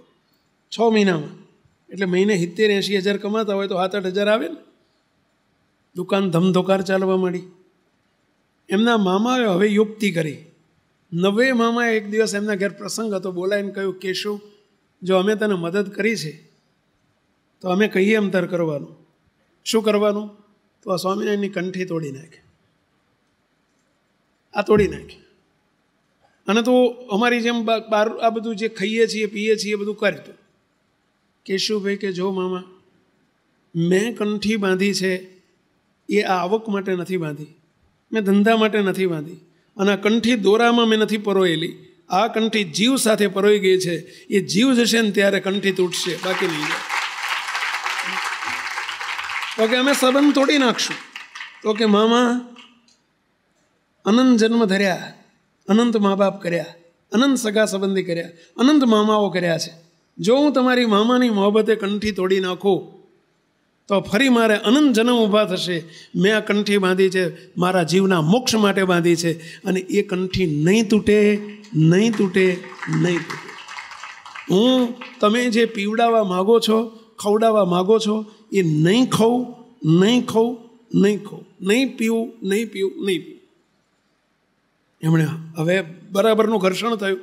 છ મહિનામાં. એટલે મહિને સિત્તેર એંશી હજાર કમાતા હોય તો સાત આઠ હજાર આવે ને. દુકાન ધમધોકાર ચાલવા માંડી. એમના મામાએ હવે યુક્તિ કરી. નવે મામાએ એક દિવસ એમના ઘેર પ્રસંગ હતો. બોલાવીને કહ્યું, કેશુ, જો અમે તને મદદ કરી છે તો અમે કહીએ એમ તાર કરવાનું. શું કરવાનું? તો આ સ્વામિનારાયણની કંઠી તોડી નાખે. આ તોડી નાખે. અને તો અમારી જેમ બાર, આ બધું જે ખાઈએ છીએ, પીએ છીએ બધું કરતું કેશુભાઈ કે, જો મામા, મેં કંઠી બાંધી છે, એ આ આવક માટે નથી બાંધી. મેં ધંધા માટે નથી બાંધી. અને આ કંઠી દોરામાં મેં નથી પરોયેલી. આ કંઠી જીવ સાથે પરોઈ ગઈ છે. એ જીવ જશે ને ત્યારે કંઠી તૂટશે. બાકી નહીં તો કે અમે સંબંધ તોડી નાખશું. તો કે મામા, અનંત જન્મ ધર્યા, અનંત મા બાપ કર્યા, અનંત સગા સંબંધી કર્યા, અનંત મામાઓ કર્યા છે. જો હું તમારી મામાની મોહબતે કંઠી તોડી નાખું, તો ફરી મારે અનંત જન્મ ઊભા થશે. મેં આ કંઠી બાંધી છે, મારા જીવના મોક્ષ માટે બાંધી છે અને એ કંઠી નહીં તૂટે નહીં તૂટે નહીં તૂટે. હું, તમે જે પીવડાવવા માગો છો, ખવડાવવા માગો છો એ નહીં ખાઉં નહીં ખાઉં નહીં ખાઉં નહીં પીવું નહીં પીવું નહીં પીવું. એમણે હવે બરાબરનું ઘર્ષણ થયું.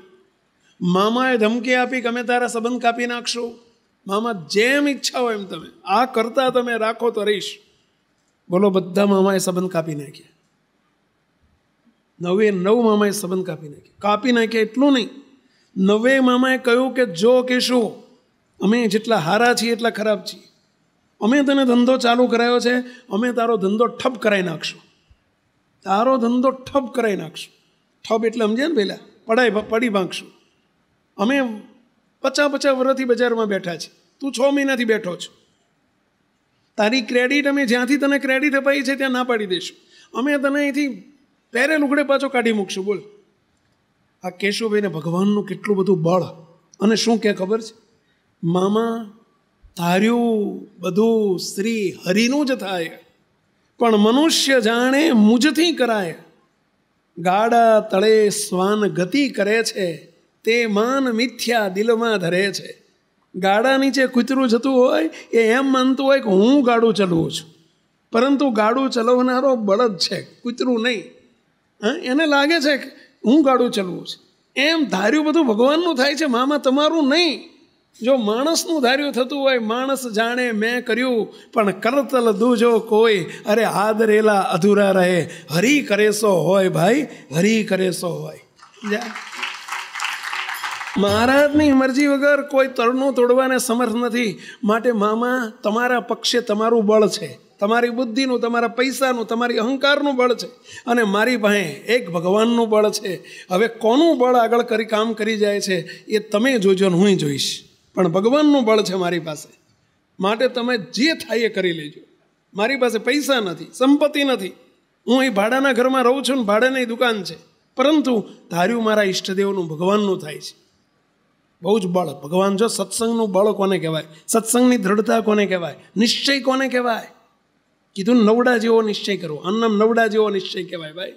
મામાએ ધમકી આપી કે અમે તારા સંબંધ કાપી નાખશો. મામા, જેમ ઈચ્છા હોય એમ તમે. આ કરતા તમે રાખો તો રહીશ. બોલો, બધા મામાએ સંબંધ કાપી નાખ્યા. નવે, નવ મામાએ સંબંધ કાપી નાખ્યા. કાપી નાખ્યા એટલું નહીં. નવે મામાએ કહ્યું કે જો કે શું અમે જેટલા હારા છીએ એટલા ખરાબ છીએ. અમે તને ધંધો ચાલુ કરાયો છે, અમે તારો ધંધો ઠપ કરાવી નાખશું. તારો ધંધો ઠપ કરાવી નાખશું. ઠપ એટલે સમજે ને પહેલાં પડાઈ પડી ભાંગશું. અમે પચાસ પચાસ વર્ષથી બજારમાં બેઠા છે તું છ મહિનાથી બેઠો છો. તારી ક્રેડિટ અમે જ્યાંથી તને ક્રેડિટ અપાઈ છે ત્યાં ના પાડી દઈશું. અમે તને અહીંથી પહેરે લુગડે પાછો કાઢી મૂકશું. બોલ. આ કેશુભાઈને ભગવાનનું કેટલું બધું બળ. અને શું ક્યાં ખબર છે? મામા તાર્યું બધું સ્ત્રી હરિનું જ થાય. પણ મનુષ્ય જાણે મુજથી કરાય. ગાડા તળે શ્વાન ગતિ કરે છે, તે માન મિથ્યા દિલમાં ધરે છે. ગાડા નીચે કૂતરું જતું હોય, એ એમ માનતું હોય કે હું ગાડું ચલાવું છું. પરંતુ ગાડું ચલાવનારો બળદ છે, કૂતરું નહીં. હા, એને લાગે છે કે હું ગાડું ચલાવું છું. એમ ધાર્યું બધું ભગવાનનું થાય છે, મામા તમારું નહીં. જો માણસનું ધાર્યું થતું હોય, માણસ જાણે મેં કર્યું, પણ કરતલ દૂજો કોઈ, અરે આદરેલા અધૂરા રહે. હરી કરેસો હોય ભાઈ, હરી કરેસો હોય. મહારાજની મરજી વગર કોઈ તરણું તોડવાને સમર્થ નથી. માટે મામા, તમારા પક્ષે તમારું બળ છે. તમારી બુદ્ધિનું, તમારા પૈસાનું, તમારી અહંકારનું બળ છે. અને મારી પાસે એક ભગવાનનું બળ છે. હવે કોનું બળ આગળ કરી કામ કરી જાય છે, એ તમે જોજો ને હું જોઈશ. પણ ભગવાનનું બળ છે મારી પાસે. માટે તમે જે થાય એ કરી લેજો. મારી પાસે પૈસા નથી, સંપત્તિ નથી. હું અહીં ભાડાના ઘરમાં રહું છું ને ભાડાની દુકાન છે. પરંતુ ધાર્યું મારા ઈષ્ટદેવનું ભગવાનનું થાય છે. બહુ જ બળ. ભગવાન જો સત્સંગનું બળ કોને કહેવાય? સત્સંગની દ્રઢતા કોને કહેવાય? નિશ્ચય કોને કહેવાય? કીધું નવડા જેવો નિશ્ચય કરવો. અન્નમ નવડા જેવો નિશ્ચય કહેવાય ભાઈ.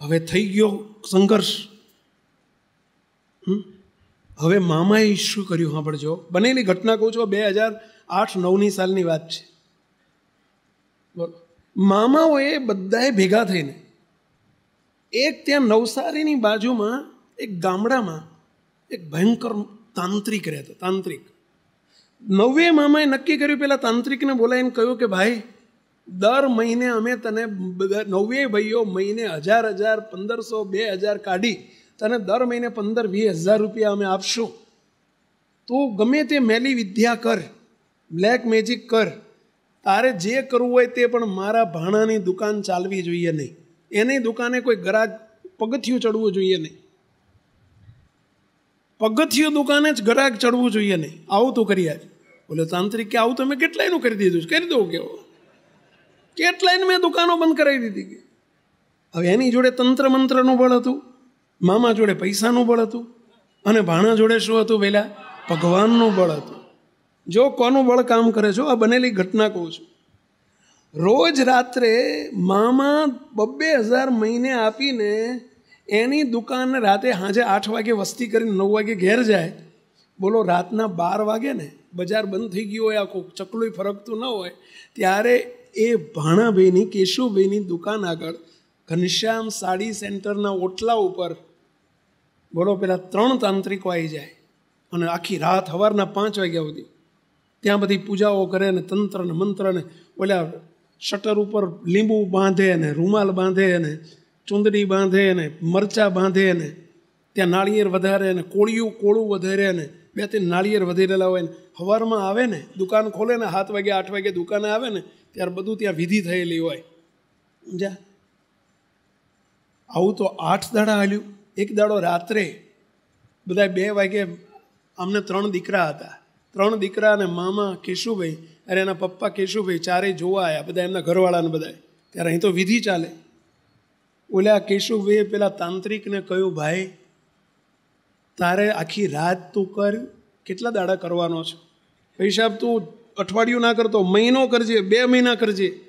હવે થઈ ગયો સંઘર્ષ. હમ? હવે મામાએ શું કર્યું સાંભળજો. બનેલી ઘટના કહું છું બે હજાર આઠ નવની સાલની વાત છે. બોલો. મામાઓએ બધાએ ભેગા થઈને એક ત્યાં નવસારીની બાજુમાં એક ગામડામાં એક ભયંકર તાંત્રિક રહેતો તાંત્રિક. નવે મામાએ નક્કી કર્યું, પેલા તાંત્રિકને બોલાવીને કહ્યું કે ભાઈ, દર મહિને અમે તને બધા નવે ભાઈઓ મહિને હજાર હજાર પંદરસો બે હજાર કાઢી તને દર મહિને પંદર વીસ હજાર રૂપિયા અમે આપશું. તું ગમે તે મેલી વિદ્યા કર, બ્લેક મેજિક કર, તારે જે કરવું હોય તે પણ મારા ભાણાની દુકાન ચાલવી જોઈએ નહીં. એની દુકાને કોઈ ગરાજ, પગથિયું ચડવું જોઈએ નહીં. પગથિયું દુકાને જ ગરાગ ચડવું જોઈએ નહીં. આવું તું કરી આજ. બોલે, તાંત્રિક કે આવું તમે કેટલાયનું કરી દીધું કરી દઉં કેવો કેટલાયને મેં દુકાનો બંધ કરાવી દીધી હવે એની જોડે તંત્ર મંત્રનું બળ હતું. મામા જોડે પૈસાનું બળ હતું અને ભાણા જોડે શું હતું પહેલાં ભગવાનનું બળ હતું. જો કોનું બળ કામ કરે છો? આ બનેલી ઘટના કહું છું. રોજ રાત્રે મામા બબ્બે હજાર મહિને આપીને એની દુકાન રાતે સાંજે આઠ વાગે વસ્તી કરીને નવ વાગે ઘેર જાય. બોલો, રાતના બાર વાગે ને બજાર બંધ થઈ ગયું હોય, આખું ચકલું ફરકતું ન હોય, ત્યારે એ ભાણાભાઈની કેશુભાઈની દુકાન આગળ ઘનશ્યામ સાડી સેન્ટરના ઓટલા ઉપર બોલો પેલા ત્રણ તાંત્રિકો આવી જાય અને આખી રાત સવારના પાંચ વાગ્યા સુધી ત્યાં બધી પૂજાઓ કરે ને તંત્ર ને મંત્ર ને ઓલા શટર ઉપર લીંબુ બાંધે ને રૂમાલ બાંધે ને ચુંદડી બાંધે ને મરચા બાંધે ને ત્યાં નાળિયેર વધારે ને કોળિયું કોળું વધારે ને બે ત્રણ નાળિયેર વધેરેલા હોય ને સવારમાં આવે ને દુકાન ખોલે ને સાત વાગે આઠ વાગે દુકાને આવે ને ત્યારે બધું ત્યાં વિધિ થયેલી હોય. સમજ્યા? આવું તો આઠ દાડા હાલ્યું. એક દાડો રાત્રે બધા બે વાગે અમને ત્રણ દીકરા હતા. ત્રણ દીકરા અને મામા કેશુભાઈ, અરે એના પપ્પા કેશુભાઈ ચારેય જોવા આવ્યા બધા એમના ઘરવાળાને બધા ત્યારે અહીં તો વિધિ ચાલે. ઓલા કેશુભાઈએ પેલા તાંત્રિકને કહ્યું, ભાઈ, તારે આખી રાત તું કર, કેટલા દાડા કરવાનો છે? પૈસા તું અઠવાડિયું ના કરતો, મહિનો કરજે, બે મહિના કરજે.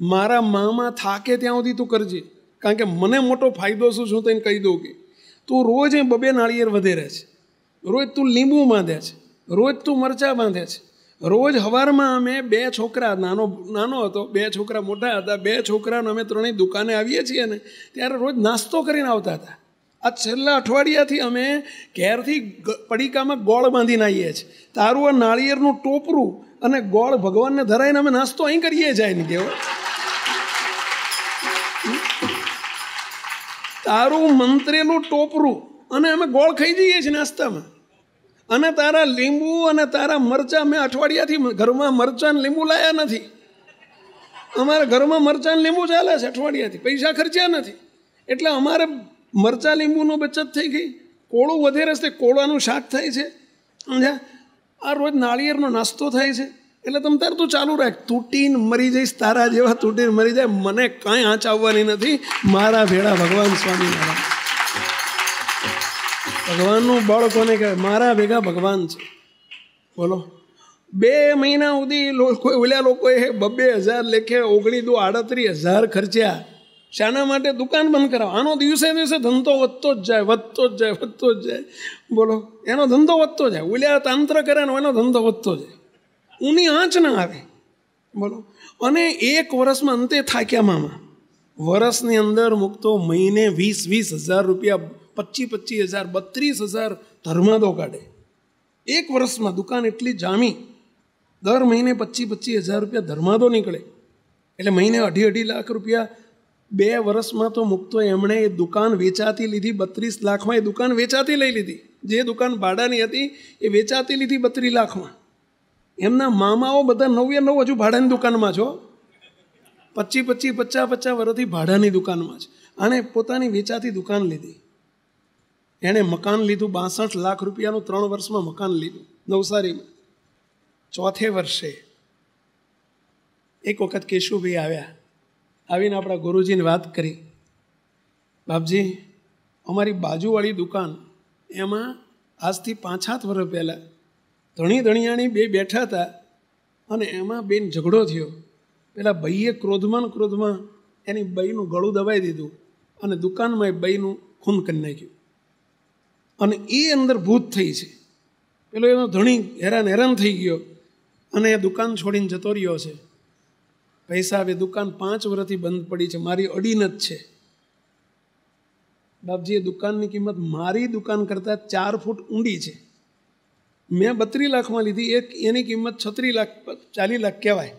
મારા મામા થાકે ત્યાં સુધી તું કરજે. કારણ કે મને મોટો ફાયદો શું છું તને કહી દઉં કે તું રોજ એ બબે નાળિયેર વધેરે છે. રોજ તું લીંબુ બાંધે છે. રોજ તું મરચાં બાંધે છે. રોજ સવારમાં અમે બે છોકરા, નાનો નાનો હતો, બે છોકરા મોટા હતા, બે છોકરાને અમે ત્રણેય દુકાને આવીએ છીએ ને, ત્યારે રોજ નાસ્તો કરીને આવતા હતા. આ છેલ્લા અઠવાડિયાથી અમે ઘેરથી પડીકામાં ગોળ બાંધીને આવીએ છીએ. તારું આ નાળિયેરનું ટોપરું અને ગોળ ભગવાનને ધરાઈને અમે નાસ્તો અહીં કરીએ જાય ને કેવો તારું મંત્રેલું ટોપરું અને અમે ગોળ ખાઈ જઈએ છીએ નાસ્તામાં. અને તારા લીંબુ અને તારા મરચાં મેં અઠવાડિયાથી ઘરમાં મરચાં લીંબુ લાયા નથી. અમારા ઘરમાં મરચાં લીંબુ ચાલે છે અઠવાડિયાથી. પૈસા ખર્ચ્યા નથી. એટલે અમારે મરચાં લીંબુનો બચત થઈ ગઈ. કોળું વધેરે રસ્તે કોળાનું શાક થાય છે. સમજ્યા? આ રોજ નાળિયેરનો નાસ્તો થાય છે. એટલે તમે તાર તું ચાલુ રાખ. તૂટીને મરી જઈશ, તારા જેવા તૂટીને મરી જાય, મને કાંઈ આંચાવવાની નથી. મારા ભેળા ભગવાન સ્વામિનારાયણ. ભગવાનનું બળ કોને કહેવાય? મારા ભેગા ભગવાન છે. બોલો. બે મહિના સુધી લોકો ઓલા લોકોએ બબ્બે હજાર લેખે ઓગણી દો આડત્રીસ હજાર ખર્ચ્યા. શાના માટે દુકાન બંધ કરાવો. આનો દિવસે દિવસે ધંધો વધતો જ જાય, વધતો જ જાય, વધતો જ જાય. બોલો. એનો ધંધો વધતો જાય. ઉલ્યા તંત્ર કરે ને એનો ધંધો વધતો જાય. ઊની આંચ ના આવે. બોલો. અને એક વર્ષમાં અંતે થાક્યા મામા? વર્ષની અંદર મૂકતો મહિને વીસ વીસ હજાર રૂપિયા પચીસ પચીસ હજાર, બત્રીસ હજાર ધર્માદો કાઢે. એક વર્ષમાં દુકાન એટલી જામી, દર મહિને પચીસ પચીસ હજાર રૂપિયા ધર્માદો નીકળે. એટલે મહિને અઢી અઢી લાખ રૂપિયા બે વર્ષમાં તો મૂકતો એમણે એ દુકાન વેચાતી લીધી, બત્રીસ લાખમાં એ દુકાન વેચાતી લઈ લીધી. જે દુકાન ભાડાની હતી એ વેચાતી લીધી બત્રીસ લાખમાં. એમના મામાઓ બધા નવે નવ હજુ ભાડાની દુકાનમાં છો? પચીસ પચીસ પચાસ પચાસ વર્ષથી ભાડાની દુકાનમાં છે. અને પોતાની વેચાતી દુકાન લીધી. એણે મકાન લીધું, બાસઠ લાખ રૂપિયાનું ત્રણ વર્ષમાં મકાન લીધું, નવસારીમાં. ચોથે વર્ષે એક વખત કેશુભાઈ આવ્યા. આવીને આપણા ગુરુજીને વાત કરી. બાપજી, અમારી બાજુવાળી દુકાન એમાં આજથી પાંચ સાત વર્ષ પહેલાં ધણી ધણિયાણી બે બેઠા હતા અને એમાં બેન ઝઘડો થયો. પેલા ભાઈએ ક્રોધમાં ક્રોધમાં એની બઈનું ગળું દબાઈ દીધું અને દુકાનમાં એ બઈનું ખૂન કરી નાખ્યું. અને એ અંદર ભૂત થઈ છે. પેલો એનો ધણી હેરાન હેરાન થઈ ગયો અને એ દુકાન છોડીને જતો રહ્યો છે. પૈસા હવે દુકાન પાંચ વર્ષથી બંધ પડી છે. મારી અડીન જ છે. બાપજી, એ દુકાનની કિંમત મારી દુકાન કરતાં ચાર ફૂટ ઊંડી છે. મેં બત્રીસ લાખમાં લીધી. એક એની કિંમત છત્રીસ લાખ, ચાલીસ લાખ કહેવાય.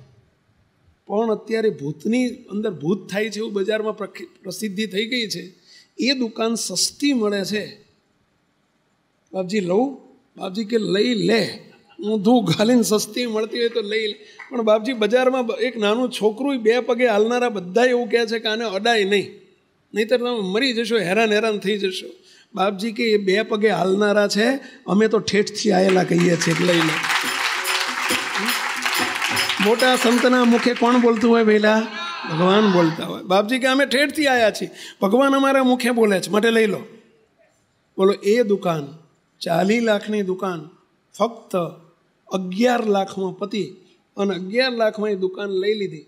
પણ અત્યારે ભૂતની અંદર ભૂત થાય છે એવું બજારમાં પ્રસિદ્ધિ થઈ ગઈ છે. એ દુકાન સસ્તી મળે છે. બાપજી, લઉં? બાપજી કે, લઈ લે. ઊંધું ઘાલીને સસ્તી મળતી હોય તો લઈ લે. પણ બાપજી, બજારમાં એક નાનું છોકરું બે પગે હાલનારા બધા એવું કહે છે કે આને અડાય નહીં. નહીંતર તમે મરી જશો, હેરાન હેરાન થઈ જશો. બાપજી કે એ બે પગે હાલનારા છે, અમે તો ઠેઠથી આવેલા કહીએ છીએ લઈ લે મોટા સંતના મુખે કોણ બોલતું હોય પહેલા ભગવાન બોલતા હોય. બાપજી કે અમે ઠેઠથી આવ્યા છીએ. ભગવાન અમારા મુખે બોલે છે. માટે લઈ લો. બોલો, એ દુકાન ચાલી લાખની દુકાન, ફક્ત અગિયાર લાખમાં પતિ અને અગિયાર લાખમાં એ દુકાન લઈ લીધી.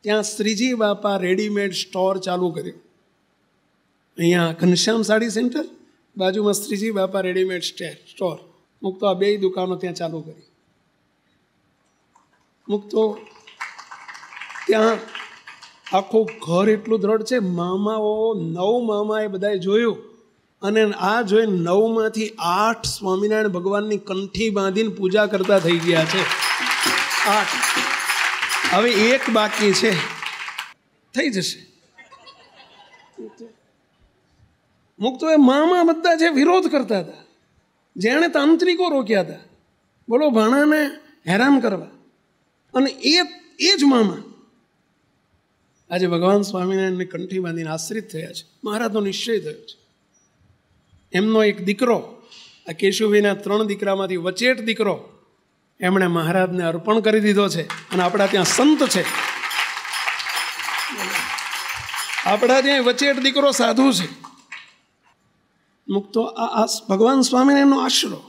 ત્યાં શ્રીજી બાપા રેડીમેડ સ્ટોર ચાલુ કર્યું. અહીંયા ઘનશ્યામ સાડી સેન્ટર, બાજુમાં શ્રીજી બાપા રેડીમેડ સ્ટોર. મુક્તો આ બે દુકાનો ત્યાં ચાલુ કરી. મુક્તો, ત્યાં આખું ઘર એટલું દ્રઢ છે, મામાઓ, નવ મામાએ બધાએ જોયું. અને આ જોઈ નવમાંથી આઠ સ્વામિનારાયણ ભગવાનની કંઠી બાંધીને પૂજા કરતા થઈ ગયા છે. આઠ. હવે એક બાકી છે. થઈ જશે. મુક્તો એ મામા બધા જે વિરોધ કરતા હતા, જેણે તાંત્રિકો રોક્યા હતા, બોલો ભાણાને હેરાન કરવા. અને એ એ જ મામા આજે ભગવાન સ્વામિનારાયણને કંઠી બાંધીને આશ્રિત થયા છે. મહારાજનો નિશ્ચય થયો છે. એમનો એક દીકરો, આ કેશુભાઈના ત્રણ દીકરામાંથી વચેટ દીકરો, એમણે મહારાજને અર્પણ કરી દીધો છે અને આપણા ત્યાં સંત છે. આપણા ત્યાં વચેટ દીકરો સાધુ છે. મુક્તો આ ભગવાન સ્વામિનારાયણનો આશરો,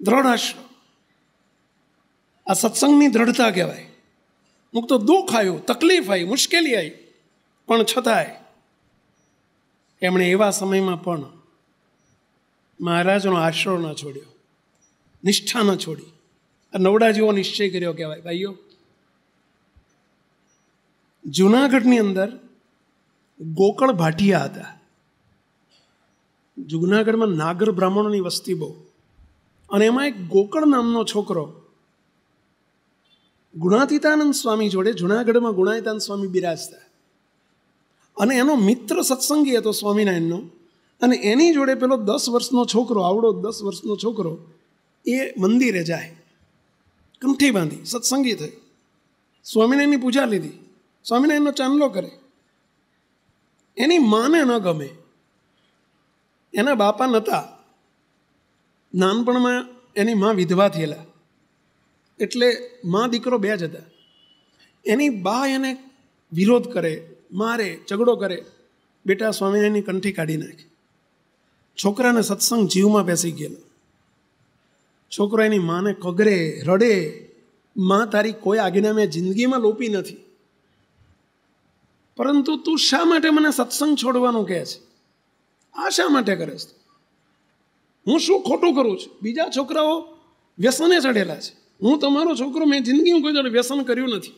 દ્રઢ આશરો. આ સત્સંગની દ્રઢતા કહેવાય. મુક્તો દુઃખ આવ્યું, તકલીફ આવી, મુશ્કેલી આવી. પણ છતાંય એમણે એવા સમયમાં પણ મહારાજનો આશરો ન છોડ્યો, નિષ્ઠા ન છોડી. આ નવડા જેવો નિશ્ચય કર્યો કહેવાય, ભાઈઓ, જુનાગઢની અંદર ગોકળ ભાટિયા હતા. જુનાગઢમાં નાગર બ્રાહ્મણોની વસ્તી બહુ. અને એમાં એક ગોકળ નામનો છોકરો, ગુણાતીતાનંદ સ્વામી જોડે જુનાગઢમાં ગુણાતીતાનંદ સ્વામી બિરાજતા અને એનો મિત્ર સત્સંગી હતો સ્વામિનારાયણનો, અને એની જોડે પેલો દસ વર્ષનો છોકરો, આવડો દસ વર્ષનો છોકરો, એ મંદિરે જાય. કંઠી બાંધી, સત્સંગી થઈ. સ્વામિનારાયણની પૂજા લીધી. સ્વામિનારાયણનો ચાંદલો કરે. એની માને ન ગમે. એના બાપા નહોતા નાનપણમાં એની મા વિધવા થયેલા. એટલે મા દીકરો બે જ હતા. એની બા એને વિરોધ કરે, મારે, ઝઘડો કરે. બેટા સ્વામિનારાયણની કંઠી કાઢી નાખે. છોકરાને સત્સંગ જીવમાં બેસી ગયેલો. છોકરો એની માને કગરે, રડે. માં તારી કોઈ આજ્ઞા મેં જિંદગીમાં લોપી નથી. પરંતુ તું શા માટે મને સત્સંગ છોડવાનું કહે છે? આ શા માટે કરે છે? હું શું ખોટું કરું છું? બીજા છોકરાઓ વ્યસને ચડેલા છે. હું તમારો છોકરો મેં જિંદગીમાં કોઈ જોડે વ્યસન કર્યું નથી.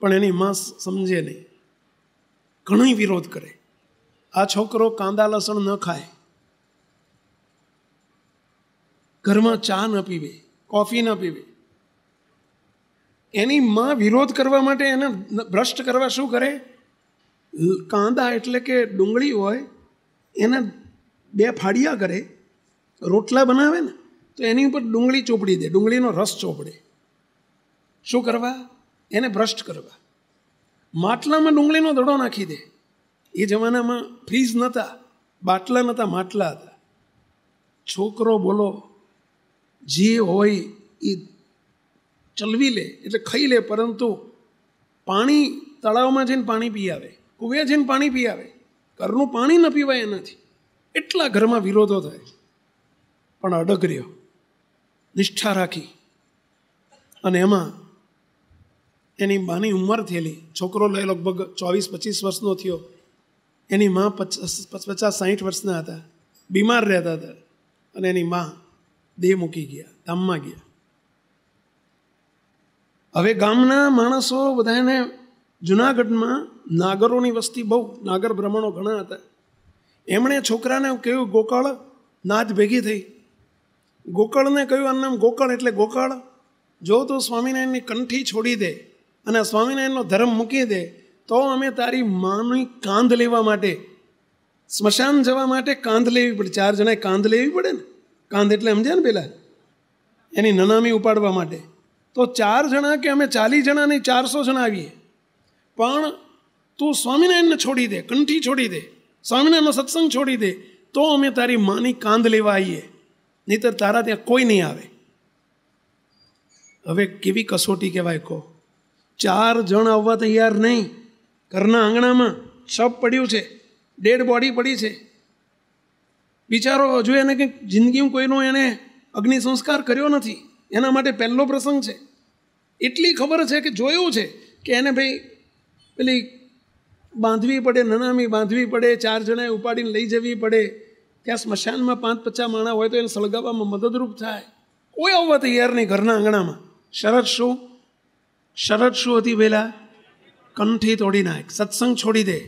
પણ એની માં સમજે નહીં. ઘણો વિરોધ કરે. આ છોકરો કાંદા લસણ ન ખાય. ઘરમાં ચા ન પીવે, કોફી ન પીવે. એની માં વિરોધ કરવા માટે એને ભ્રષ્ટ કરવા શું કરે? કાંદા એટલે કે ડુંગળી હોય એને બે ફાડિયા કરે, રોટલા બનાવે ને, તો એની ઉપર ડુંગળી ચોપડી દે. ડુંગળીનો રસ ચોપડે. શું કરવા? એને ભ્રષ્ટ કરવા. માટલામાં ડુંગળીનો દડો નાખી દે. એ જમાનામાં ફ્રીજ નહોતા બાટલા નહોતા માટલા હતા. છોકરો બોલો, જે હોય એ ચલવી લે, એટલે ખાઈ લે, પરંતુ પાણી તળાવમાં જઈને પાણી પી આવે કુવે જઈને પાણી પી આવે ઘરનું પાણી ન પીવાય એનાથી. એટલા ઘરમાં વિરોધો થાય. પણ અડગ રહ્યો. નિષ્ઠા રાખી. અને એમાં એની માની ઉંમર થયેલી. છોકરો લગભગ ચોવીસ, પચીસ વર્ષનો થયો. એની મા પચાસ પચાસ, સાહીઠ વર્ષના હતા. બીમાર રહેતા હતા. અને એની મા દેહ મૂકી ગયા. ધામમાં ગયા. હવે ગામના માણસો બધાને જુનાગઢમાં નાગરોની વસ્તી બહુ, નાગર બ્રાહ્મણો ઘણા હતા. એમણે છોકરાને કહ્યું, ગોકળ નાદ ભેગી થઈ. ગોકળને કહ્યું, આનું ગોકળ એટલે ગોકળ. જો તું સ્વામિનારાયણની કંઠી છોડી દે અને સ્વામિનારાયણનો ધર્મ મૂકી દે, તો અમે તારી માની કાંધ લેવા માટે, સ્મશાન જવા માટે કાંધ લેવી પડે. ચાર જણાએ કાંધ લેવી પડે ને? કાંધ એટલે સમજ્યા ને પેલા? એની નનામી ઉપાડવા માટે. તો ચાર જણા કે અમે ચાલીસ જણા નહીં ચારસો જણા આવીએ? પણ તું સ્વામિનારાયણને છોડી દે, કંઠી છોડી દે, સ્વામિનારાયણનો સત્સંગ છોડી દે, તો અમે તારી માની કાંધ લેવા આવીએ. નહીતર તારા ત્યાં કોઈ નહીં આવે. હવે કેવી કસોટી કહેવાય કહો? ચાર જણ આવવા તૈયાર નહીં. ઘરના આંગણામાં શબ પડ્યું છે, ડેડ બોડી પડી છે. બિચારો હજુ એને કંઈક જિંદગીમાં કોઈનો એને અગ્નિ સંસ્કાર કર્યો નથી. એના માટે પહેલો પ્રસંગ છે. એટલી ખબર છે કે જોયું છે કે એને ભાઈ પેલી બાંધવી પડે, નનામી બાંધવી પડે, ચાર જણાએ ઉપાડીને લઈ જવી પડે. ત્યાં સ્મશાનમાં પાંચ પચાસ માણા હોય તો એને સળગાવવામાં મદદરૂપ થાય. કોઈ આવવા તૈયાર નહીં ઘરના આંગણામાં. શરત શું? શરત શું હતી પહેલાં કંઠી તોડી નાખ, સત્સંગ છોડી દે.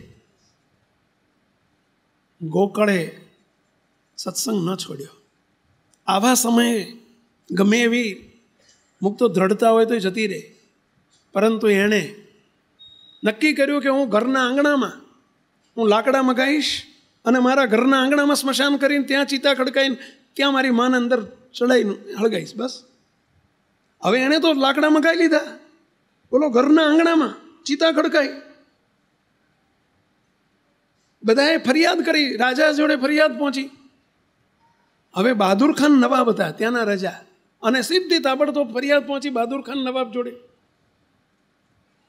ગોકળે સત્સંગ ન છોડ્યો. આવા સમયે ગમે એવી મુક્તો દ્રઢતા હોય તો જતી રહે. પરંતુ એણે નક્કી કર્યું કે હું ઘરના આંગણામાં, હું લાકડા મગાવીશ અને મારા ઘરના આંગણામાં સ્મશાન કરીને ત્યાં ચિતા ખડકાઈને ત્યાં મારી માન અંદર ચડાઈને હળગાઈશ, બસ. હવે એણે તો લાકડા મગાવી લીધા. બોલો, ઘરના આંગણામાં ચિતા ખડકાઈ. બધાએ ફરિયાદ કરી, રાજા જોડે ફરિયાદ પહોંચી. હવે બહાદુર ખાન નવાબ હતા, ત્યાંના રાજા. અને સીધી તાબડતોબ ફરિયાદ પહોંચી બહાદુર ખાન નવાબ જોડે.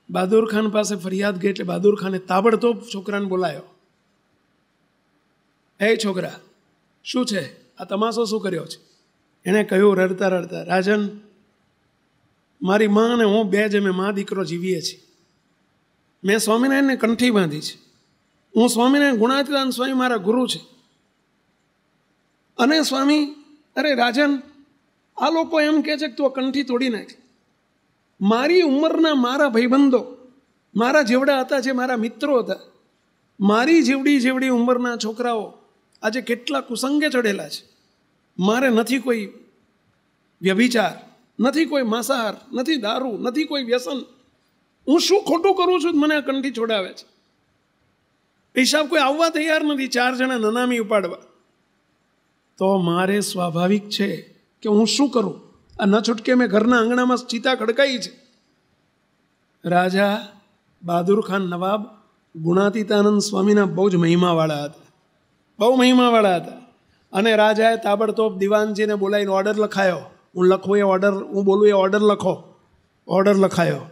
બહાદુર ખાન પાસે ફરિયાદ ગઈ એટલે બહાદુર ખાને તાબડતોબ છોકરાને બોલાયો. હે છોકરા, શું છે? આ તમાશો શું કર્યો છે? એણે કહ્યું, રડતા રડતા, રાજન, મારી માં અને હું બે જ મેં મા દીકરો જીવીએ છીએ. મેં સ્વામિનારાયણને કંઠી બાંધી છે. હું સ્વામિનારાયણ ગુણાતીતાન સ્વામી મારા ગુરુ છે. અને સ્વામી, અરે રાજન, આ લોકો એમ કહે છે કે તું કંઠી તોડી નાખ. મારી ઉંમરના મારા ભાઈબંધો, મારા જેવડા હતા જે મારા મિત્રો હતા, મારી જેવડી જેવડી ઉંમરના છોકરાઓ આજે કેટલા કુસંગે ચડેલા છે. મારે નથી કોઈ વ્યભિચાર, નથી કોઈ માંસાહાર, નથી દારૂ, નથી કોઈ વ્યસન. હું શું ખોટું કરું છું મને આ કંઠી છોડાવે છે? હિસાબ કોઈ આવવા તૈયાર નથી ચાર જણા નનામી ઉપાડવા. તો મારે સ્વાભાવિક છે કે હું શું કરું? આ ન છૂટકે મેં ઘરના આંગણામાં ચિતા ખડકાઈ છે. રાજા બહાદુર ખાન નવાબ ગુણાતીતાનંદ સ્વામીના બહુ જ મહિમાવાળા હતા. બહુ મહિમાવાળા હતા. અને રાજાએ તાબડતોબ દિવાનજીને બોલાવીને ઓર્ડર લખાયો. હું લખું એ ઓર્ડર હું બોલું એ ઓર્ડર લખો. ઓર્ડર લખાયો.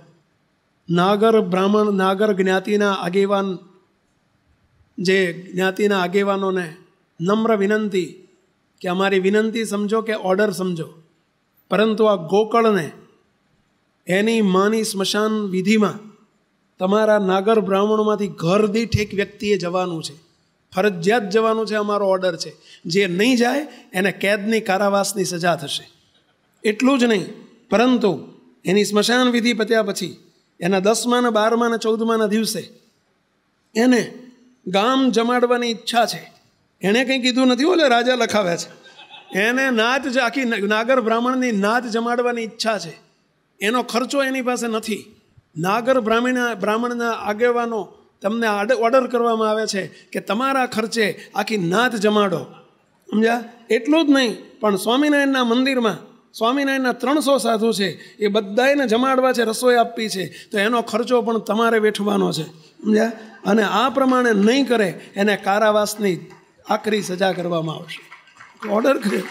નાગર બ્રાહ્મણ, નાગર જ્ઞાતિના આગેવાન, જે જ્ઞાતિના આગેવાનોને નમ્ર વિનંતી કે અમારી વિનંતી સમજો કે ઓર્ડર સમજો. પરંતુ આ ગોકળને એની માની સ્મશાન વિધિમાં તમારા નાગર બ્રાહ્મણોમાંથી ઘર દીઠ એક વ્યક્તિએ જવાનું છે. ફરજિયાત જવાનું છે અમારો ઓર્ડર છે. જે નહીં જાય, એને કેદની કારાવાસની સજા થશે. એટલું જ નહીં, પરંતુ એની સ્મશાન વિધિ પત્યા પછી, એના દસમા ને બારમા ને ચૌદમાના દિવસે, એને ગામ જમાડવાની ઈચ્છા છે. એણે કંઈ કીધું નથી, ઓલે રાજા લખાવ્યા છે. એને નાત જ આખી નાગર બ્રાહ્મણની નાત જમાડવાની ઈચ્છા છે. એનો ખર્ચો એની પાસે નથી. નાગર બ્રાહ્મણ, બ્રાહ્મણના આગેવાનો તમને ઓર્ડર કરવામાં આવે છે કે તમારા ખર્ચે આખી નાત જમાડો. સમજ્યા? એટલું જ નહીં, પણ સ્વામિનારાયણના મંદિરમાં, સ્વામિનારાયણના ત્રણસો સાધુ છે, એ બધાને જમાડવા છે, રસોઈ આપવી છે, તો એનો ખર્ચો પણ તમારે વેઠવાનો છે. સમજ્યા? અને આ પ્રમાણે નહીં કરે, એને કારાવાસની આકરી સજા કરવામાં આવશે. ઓર્ડર કર્યો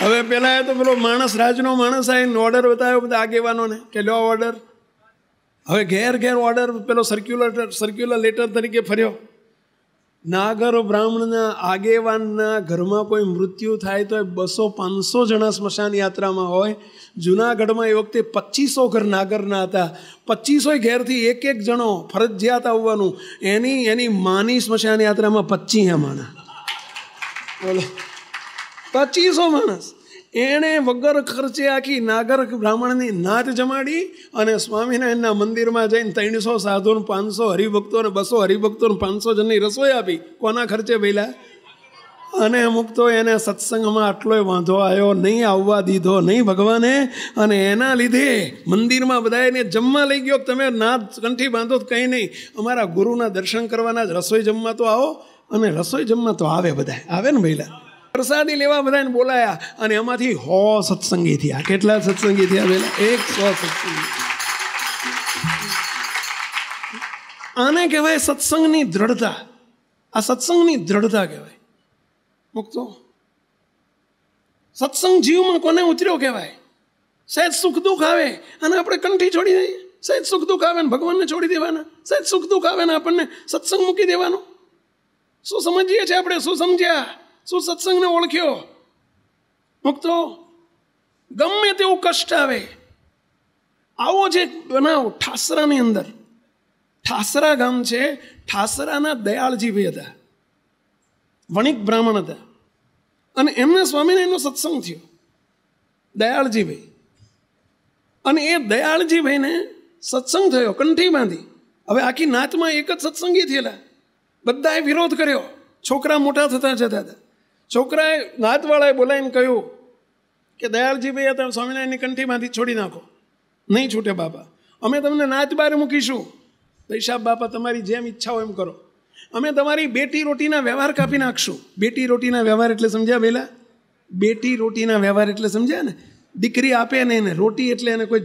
હવે પેલા તો પેલો માણસ, રાજનો માણસ આવીને ઓર્ડર બતાવ્યો બધા આગેવાનોને કે લો ઓર્ડર હવે ઘેર ઘેર ઓર્ડર પેલો સર્ક્યુલર સર્ક્યુલર લેટર તરીકે ફર્યો. નાગર બ્રાહ્મણના આગેવાનના ઘરમાં કોઈ મૃત્યુ થાય તો એ બસો પાંચસો જણા સ્મશાન યાત્રામાં હોય. જુનાગઢમાં એ વખતે પચીસો ઘર નાગરના હતા. પચીસોય ઘેરથી એક એક જણો ફરજિયાત આવવાનું. એની એની માની સ્મશાન યાત્રામાં પચીસ માણસ. બોલો. પચીસો માણસ. એણે વગર ખર્ચે આખી નાગર બ્રાહ્મણની નાત જમાડી અને સ્વામિનારાયણના મંદિરમાં જઈને ત્રણસો સાધુને પાંચસો હરિભક્તોને બસો હરિભક્તોને પાંચસો જણની રસોઈ આપી. કોના ખર્ચે પહેલાં અને અમુક તો એને સત્સંગમાં આટલોય વાંધો આવ્યો નહીં, આવવા દીધો નહીં ભગવાને. અને એના લીધે મંદિરમાં બધા એને જમવા લઈ ગયો. તમે ના કંઠી બાંધો કંઈ નહીં. અમારા ગુરુના દર્શન કરવાના જ રસોઈ જમવા તો આવો. અને રસોઈ જમવા તો આવે બધા આવે ને ભઈલા? પ્રસાદી લેવા બધાને બોલાયા અને એમાંથી હો સત્સંગી થયા. કેટલા સત્સંગી થયા પેલા એક સો સત્સંગી. આને કહેવાય સત્સંગની દ્રઢતા. આ સત્સંગની દ્રઢતા કહેવાય. મુક્તો? સત્સંગ જીવમાં કોને ઉતર્યો કહેવાય? સહેજ સુખ દુઃખ આવે અને આપણે કંઠી છોડી દઈએ. સહેજ સુખ દુઃખ આવે ને ભગવાનને છોડી દેવાના. સહેજ સુખ દુઃખ આવે ને આપણને સત્સંગ મૂકી દેવાનો. શું સમજીએ છીએ આપણે? શું સમજ્યા? શું સત્સંગને ઓળખ્યો. મુક્તો ગમે તેવું કષ્ટ આવે, આવો જે બનાવ ઠાસરાની અંદર. ઠાસરા ગામ છે, ઠાસરાના દયાળજીભાઈ હતા. વણિક બ્રાહ્મણ હતા. અને એમને સ્વામિનારાયણનો સત્સંગ થયો. દયાળજીભાઈ અને એ દયાળજીભાઈને સત્સંગ થયો, કંઠી બાંધી. હવે આખી નાતમાં એક જ સત્સંગી થયેલા. બધાએ વિરોધ કર્યો. છોકરા મોટા થતા જતા હતા. છોકરાએ નાતવાળાએ બોલાવીને કહ્યું કે દયાળજીભાઈ તમે સ્વામિનારાયણની કંઠીમાંથી છોડી નાખો. નહીં છૂટે બાપા. અમે તમને નાત બહાર મૂકીશું પૈસા બાપા, તમારી જેમ ઈચ્છા હોય એમ કરો. અમે તમારી બેટી રોટીના વ્યવહાર કાપી નાખશું. બેટી રોટીના વ્યવહાર એટલે સમજ્યા પહેલાં બેટી રોટીના વ્યવહાર એટલે સમજ્યા ને? દીકરી આપે ને રોટી એટલે એને કોઈ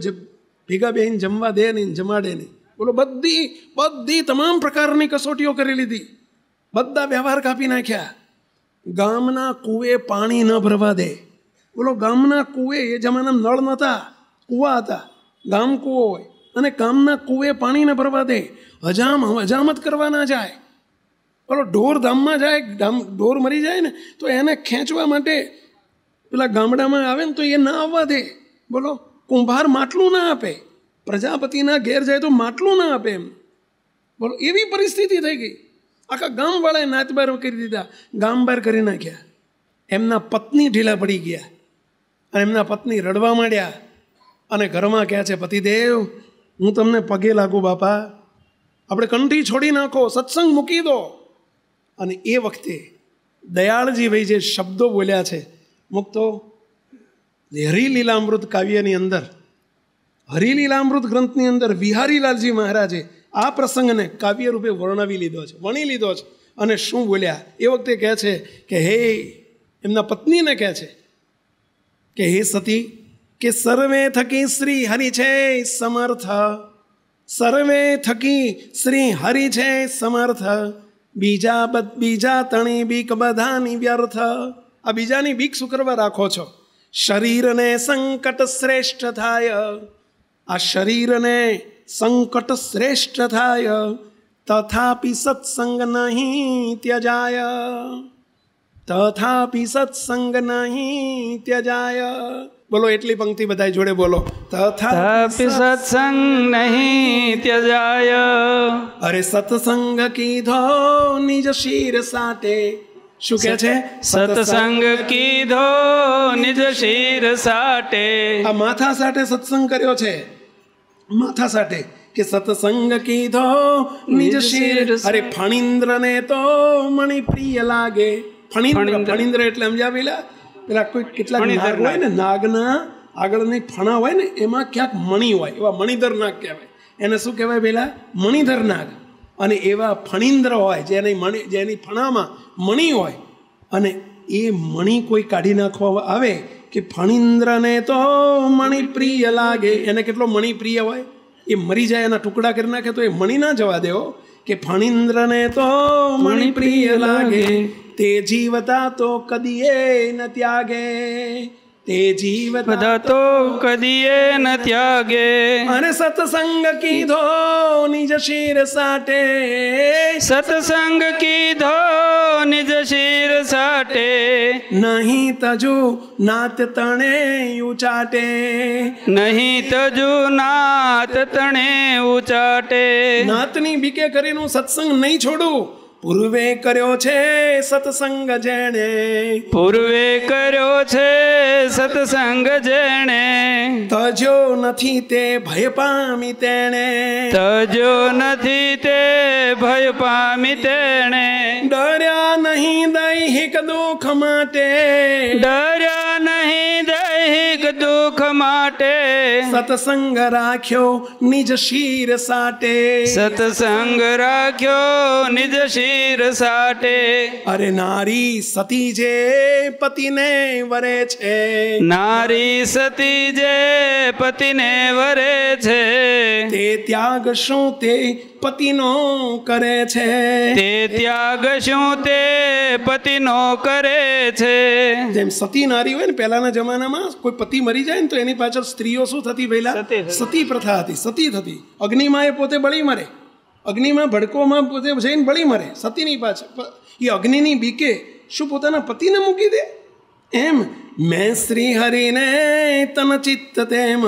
ભેગા બેહીને જમવા દે નહીં, જમાડે નહીં. બોલો, બધી બધી તમામ પ્રકારની કસોટીઓ કરી લીધી. બધા વ્યવહાર કાપી નાખ્યા. ગામના કૂવે પાણી ન ભરવા દે. બોલો, ગામના કૂવે એ જમાનામાં નળ નહોતા, કૂવા હતા. ગામ કૂવો હોય અને ગામના કૂવે પાણી ન ભરવા દે. હજામ, હજામત કરવા ના જાય. બોલો, ઢોર ધામમાં જાય, ધામ, ઢોર મરી જાય ને, તો એને ખેંચવા માટે પેલા ગામડામાં આવે ને તો એ ના આવવા દે. બોલો, કુંભાર માટલું ના આપે. પ્રજાપતિના ઘેર જાય તો માટલું ના આપે એમ. બોલો, એવી પરિસ્થિતિ થઈ ગઈ. આખા ગામવાળાએ નાચબાર કરી દીધા. ગામ બાર કરી નાખ્યા. એમના પત્ની ઢીલા પડી ગયા. અને એમના પત્ની રડવા માંડ્યા. અને ઘરમાં કહે છે, પતિદેવ, હું તમને પગે લાગુ બાપા. આપણે કંઠી છોડી નાખો, સત્સંગ મૂકી દો. અને એ વખતે દયાળજી ભાઈ જે શબ્દો બોલ્યા છે, મુક્તો હરિલીલામૃત કાવ્યની અંદર હરિલીલામૃત ગ્રંથની અંદર વિહારીલાલજી મહારાજે આ પ્રસંગને કાવ્ય રૂપે વર્ણવી લીધો છે, વણી લીધો છે. અને શું બોલ્યા? એ વખતે કહે છે કે, હે, એમના પત્નીને કહે છે કે, હે સતી, કે સર્વે થકી શ્રી હરિ છે સમર્થ. સર્વે થકી શ્રી હરિ છે સમર્થ. બીજા બીજા તણી બીક બધાની વ્યર્થ. આ બીજાની બીક શું રાખો છો. શરીરને સંકટ શ્રેષ્ઠ થાય. આ શરીરને સંકટ શ્રેષ્ઠ થાય તથાપી સત્સંગ નહીં ત્યજાય તથાપી સત્સંગ નહીં ત્યજાય બોલો એટલી પંક્તિ બધા જોડે બોલો। તથાપી સત્સંગ નહીં ત્યજાય। અરે સત્સંગ કીધો નિજ શીર સાટે। શું કે છે? સત્સંગ કીધો નિજ શીર સાટે। આ માથા સાથે સત્સંગ કર્યો છે। માથા સાથે કે સતસંગ કીધો નિજ શિર. અરે ફણિન્દ્ર ને તો મણિ પ્રિય લાગે. ફણિન્દ્ર ફણિન્દ્ર. એટલે સમજ્યા પેલા? પેલા કોઈ કેટલાક નાગ હોય ને નાગના આગળની ફણા હોય ને એમાં ક્યાંક મણી હોય એવા મણિધર નાગ કહેવાય. એને શું કહેવાય પેલા? મણિધર નાગ. અને એવા ફણિન્દ્ર હોય જેની મણી જેની ફણામાં મણી હોય. અને એ મણી કોઈ કાઢી નાખવા આવે કે ફણીન્દ્રને તો મણિપ્રિય લાગે. એને કેટલો મણિપ્રિય હોય? એ મરી જાય એના ટુકડા કરી નાખે તો એ મણી ના જવા દેવો. કે ફણીન્દ્રને તો મણિપ્રિય લાગે. તે જીવતા તો કદીએ ન ત્યાગે. તે જીવતા બધા તો કદીએ ન ત્યાગે. અને સત્સંગ કીધો નિજ શિર સાટે. સત્સંગ કીધો નિજ શિર સાટે. નહીં તજુ નાત તણે ઉચાટે. નહીં તજુ નાત તણે ઉચાટે. નાતની બીકે કરીનું સત્સંગ નહીં છોડું. પૂર્વે કર્યો છે સત્સંગ જેણે. પૂર્વે કર્યો છે સત્સંગ જેણે. તજો નથી તે ભય પામી તેણે. તજો નથી તે ભય પામી તેણે. ડર્યા નહીં દૈહિક દુઃખ માટે. ડર્યા નહીં દૈહિક દુઃખ માટે સત્સંગ રાખ્યો નિજ શીર સાટે. સત્સંગ રાખ્યો નિજ શીર સાટે. અરે નારી સતી જે પતિને વરે છે. નારી સતી જે પતિને વરે છે. તે ત્યાગ શું તે પતિનો કરે છે? તે ત્યાગ શું તે પતિનો કરે છે? જેમ સતી નારી હોય ને પહેલાના જમાનામાં કોઈ પતિ મરી જાય ને તો એની પાછળ સ્ત્રીઓ શું થતી પહેલા સતી પ્રથા હતી સતી થતી. અગ્નિમાં એ પોતે બળી મરે. અગ્નિમાં ભડકોમાં પોતે જઈને બળી મરે. સતીની પાછળ એ અગ્નિની બીકે શું પોતાના પતિને મૂકી દે? એમ મેં શ્રી હરિને તન ચિત્ત તેમ.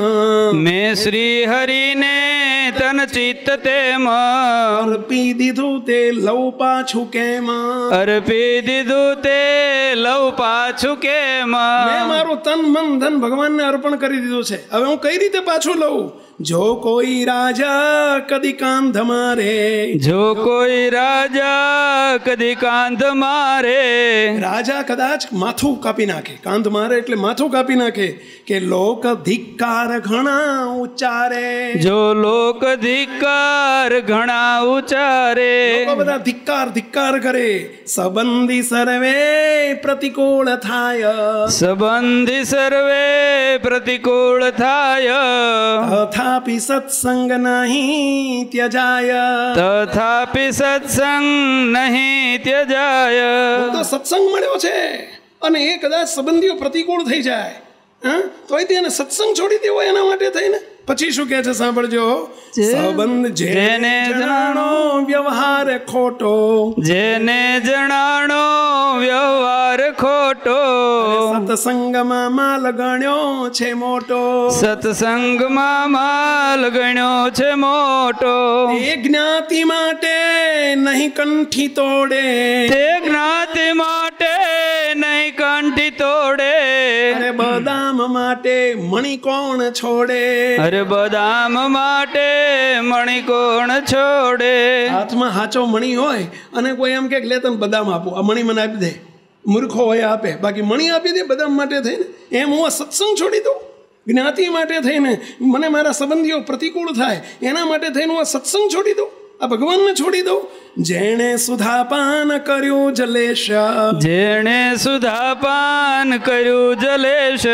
મેં શ્રી હરિને તન ચિત્ત તે અર્પી દીધું તે લવ પાછું કેમ? અર્પી દીધું તે લવ પાછું કેમ? મેં મારું તન મન ધન ભગવાનને અર્પણ કરી દીધું છે. હવે હું કઈ રીતે પાછું લઉં? જો કોઈ રાજા કદી કાંધ મારે. જો કોઈ રાજા કદી કાંધ મારે. રાજા કદાચ માથું કાપી નાખે. કાંધ મારે એટલે માથું કાપી નાખે કે લોક ધિક્કાર ઘણા ઉચ્ચારે. જો લોક ધિક્કાર ઘણા ઉચારે લોકો બધા ધિક્કાર ધિક્કાર કરે. સંબંધી સર્વે પ્રતિકૂળ થાય. સંબંધી સર્વે પ્રતિકૂળ થાય. તથાપી સત્સંગ નહીં ત્યજાય. તથાપિ સત્સંગ નહીં ત્યજાય. તો સત્સંગ મળ્યો છે અને એ કદાચ સંબંધીઓ પ્રતિકૂળ થઈ જાય. હા? તોય તેને સત્સંગ છોડી દેવો એના માટે થઈને. પછી શું કહે છે સાંભળજો? સંબંધ જેને જણાણો જાણો વ્યવહાર ખોટો. જેને જણાણો વ્યવહાર ખોટો. સત્સંગમાં માલ ગણ્યો છે મોટો. સત્સંગમાં માલ ગણ્યો છે મોટો. એ જ્ઞાતિ માટે નહીં કંઠી તોડે. તે જ્ઞાતિ માટે નહીં કંઠી તોડે. અરે બદામ માટે મણી કોણ છોડે બદામ માટે મણિકોણ છોડે? હાથમાં હાચો મણી હોય અને કોઈ એમ કે લે તને બદામ આપું. આ મણી મને આપી દે. મૂર્ખો હોય આપે. બાકી મણી આપી દે બદામ માટે થઈને. એમ હું આ સત્સંગ છોડી દઉં? જ્ઞાતિ માટે થઈને મને મારા સંબંધીઓ પ્રતિકૂળ થાય એના માટે થઈને હું આ સત્સંગ છોડી દઉં? આ ભગવાનને છોડી દઉં? જેણે સુધાપાન કર્યું જલેશ. જેણે સુધાપાન કર્યું જલેશ.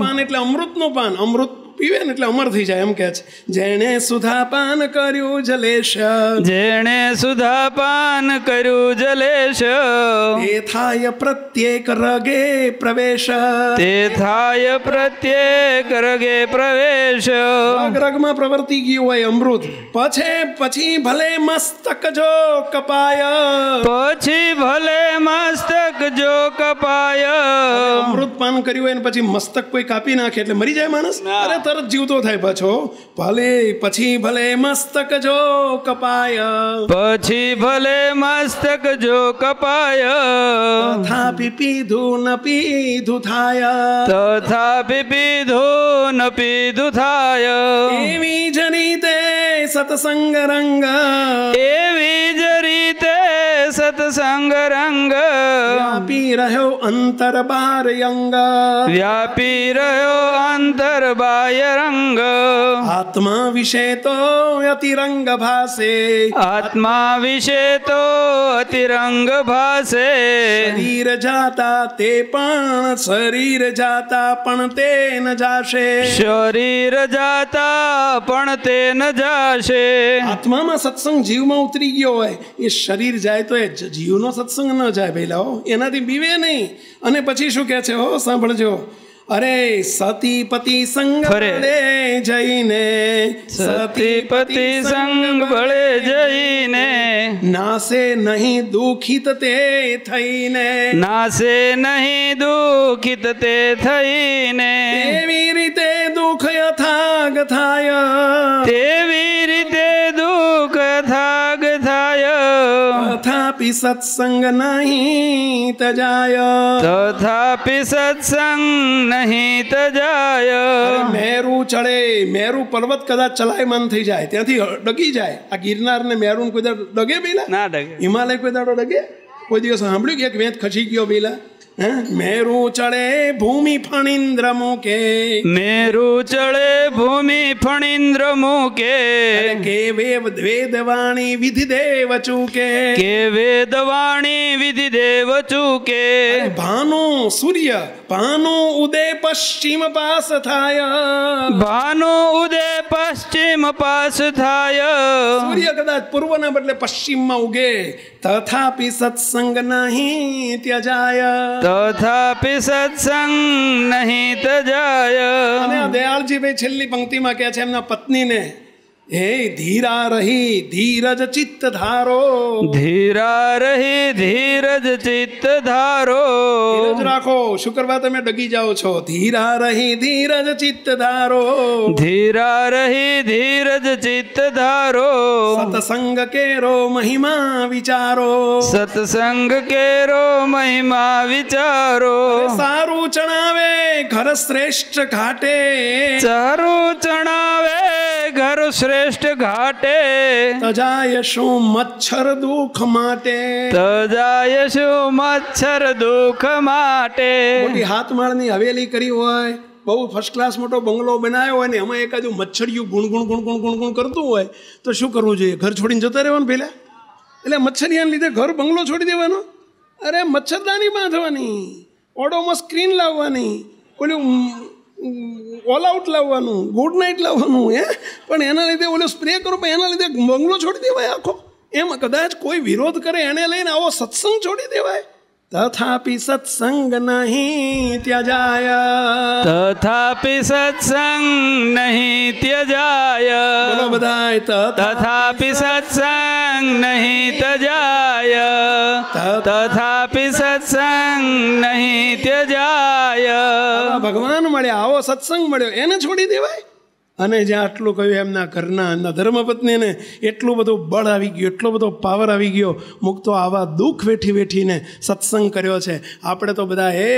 પાન એટલે અમૃતનું પાન. અમૃત પીવે ને એટલે અમર થઈ જાય એમ કે છે. જેણે સુધા પાન કર્યું જલેશ. જેણે સુધા પાન કર્યું જલેશ. તે થાય પ્રત્યેક રગે પ્રવેશ. તે થાય પ્રત્યેક રગે પ્રવેશ. રગ રગમાં પ્રવર્તી ગયું હોય અમૃત. પછી પછી ભલે મસ્તક જો કપાય. પછી ભલે મસ્તક જો કપાય. અમૃત પાન કર્યું હોય ને પછી મસ્તક કોઈ કાપી નાખે એટલે મરી જાય માણસ? અરે તરત જીવતો થાય પાછો. ભલે પછી ભલે મસ્તક જો કપાય. પછી ભલે મસ્તક જો કપાય. તથા પીધું ન પીધું થાય. તથા પીધું ન પીધું થાય. એવી જ રીતે સત્સંગ રંગ. એવી જ રીતે સત્સંગ રંગ વ્યાપી રહ્યો અંતર બાર અંગ વ્યાપી રહ્યો અંતર બાહ્ય રંગ આત્મા વિશે તો અતિરંગ ભાસે આત્મા વિશે તો અતિરંગ ભાસે શરીર જાતા તે પણ શરીર જાતા પણ તે ન જાશે શરીર જાતા પણ તે ન જાશે આત્મામાં સત્સંગ જીવમાં ઉતરી ગયો હોય એ શરીર જાય તો એ જ- જીવનો સત્સંગ ન જાય પહેલા એનાથી બીવે નહીં. અને પછી શું કહે છે હો સાંભળજો. અરે સતી પતિ સંગ ભળે જઈને સતીપતિ સંગ ભળે જઈને નાસે નહીં દુખિત તે થઈને. નાસે નહીં દુખિત તે થઈને. એવી રીતે દુખ યથાગ થાય. તેવી રીતે નહીં તજાય તથાપી સત્સંગ નહીં તજાય મેરુ ચડે મેરુ પર્વત કદાચ ચલાયમાન થઈ જાય ત્યાંથી ડગી જાય આ ગિરનાર ને મેરુ કોઈ દાડો ડગે પેલા ના ડગે હિમાલય કોઈ દાડો ડગે કોઈ દિવસ સાંભળ્યું કે એક વેંત ખસી ગયો પેલા હે મેરું ચડે ભૂમિ ફણીન્દ્ર મૂકે મેરુ ચડે ભૂમિ ફણીન્દ્ર મૂકે કે વેદ વેદવાણી વિધિ દેવ ચૂકે કે વેદવાણી વિધિ દેવ ચૂકે ભાનો સૂર્ય ભાનો ઉદય પશ્ચિમ પાસ થાય ભાનો ઉદય પશ્ચિમ પાસ થાય સૂર્ય કદાચ પૂર્વના બદલે પશ્ચિમમાં ઉગે તથાપી સત્સંગ નહીં ત્યજાય તથાપિ સત્સંગ નહીં તજાય અને દયાળજીભાઈ છેલ્લી પંક્તિમાં કહે છે એમના પત્નીને હે ધીરા રહી ધીરજ ચિત્ત ધારો ધીરા રહી ધીરજ ચિત્ત ધારો ધીરજ રાખો શુક્રવાર તમે ડગી જાઓ છો ધીરા રહી ધીરજ ચિત્ત ધારો ધીરા રહી ધીરજ ચિત્ત ધારો સત્સંગ કેરો મહિમા વિચારો સત્સંગ કેરો મહિમા વિચારો સારું ચણાવે ઘર શ્રેષ્ઠ ઘાટે ચારું ચણાવે ઘર શ્રેષ્ઠ ઘાટે. તજાય શું મચ્છર દુઃખ માટે. તજાય શું મચ્છર દુઃખ માટે. મોટી હાથમાળની હવેલી કરી હોય બહુ ફર્સ્ટ ક્લાસ મોટો બંગલો બનાવ્યો હોય ને એમાં એકાદુ મચ્છરિયું ગુણ ગુણ ગુણ ગુણ ગુણ ગુણ કરતું હોય તો શું કરવું જોઈએ? ઘર છોડીને જતા રહેવાનું પહેલાં? એટલે મચ્છરિયાને લીધે ઘર બંગલો છોડી દેવાનો? અરે મચ્છરદાની બાંધવાની ઓડોમાં સ્ક્રીન લાવવાની ઓલું ઓલ આઉટ લાવવાનું. ગુડ નાઇટ લાવવાનું, હે? પણ એના લીધે ઓલો સ્પ્રે કરો પણ એના લીધે બંગલો છોડી દેવાય આખો. એમ કદાચ કોઈ વિરોધ કરે, એને લઈને આવો સત્સંગ છોડી દેવાય. તથાપી સત્સંગ નહીં ત્યજાય તથાપિ સત્સંગ નહીં ત્યજાય બોલો બધાય તથા તથાપિ સત્સંગ નહીં ત્યજાય તથાપિ સત્સંગ નહીં ત્યજાય ભગવાન મળ્યા આવો સત્સંગ મળ્યો એને છોડી દેવાય અને જ્યાં આટલું કહ્યું એમના ઘરના એમના ધર્મપત્નીને, એટલું બધું બળ આવી ગયું, એટલો બધો પાવર આવી ગયો, મુક્તો આવા દુઃખ વેઠી વેઠીને સત્સંગ કર્યો છે. આપણે તો બધા હે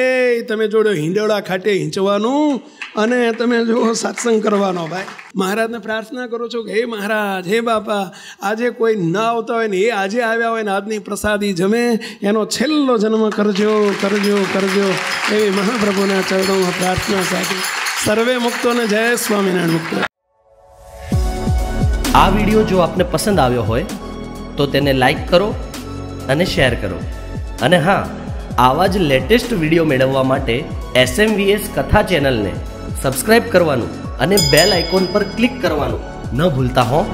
તમે જોડો હિંડોળા ખાટે હિંચવાનું અને તમે જો સત્સંગ કરવાનો ભાઈ. મહારાજને પ્રાર્થના કરો છો કે, હે મહારાજ, હે બાપા, આજે કોઈ ના આવતા હોય ને, એ આજે આવ્યા હોય ને, આજની પ્રસાદી જમે, એનો છેલ્લો જન્મ કરજો કરજો કરજો. એવી મહાપ્રભુના ચરણોમાં પ્રાર્થના સાથે સર્વે મુક્તોને જય સ્વામિનારાયણ મુક્તો. આ વીડિયો જો આપને પસંદ આવ્યો હોય, તો તેને લાઈક કરો અને શેર કરો. અને હા, આવા જ લેટેસ્ટ વીડિયો મેળવવા માટે એસએમવીએસ કથા ચેનલને સબસ્ક્રાઇબ કરવાનું અને બેલ આઇકોન પર ક્લિક કરવાનું ન ભૂલતા હો.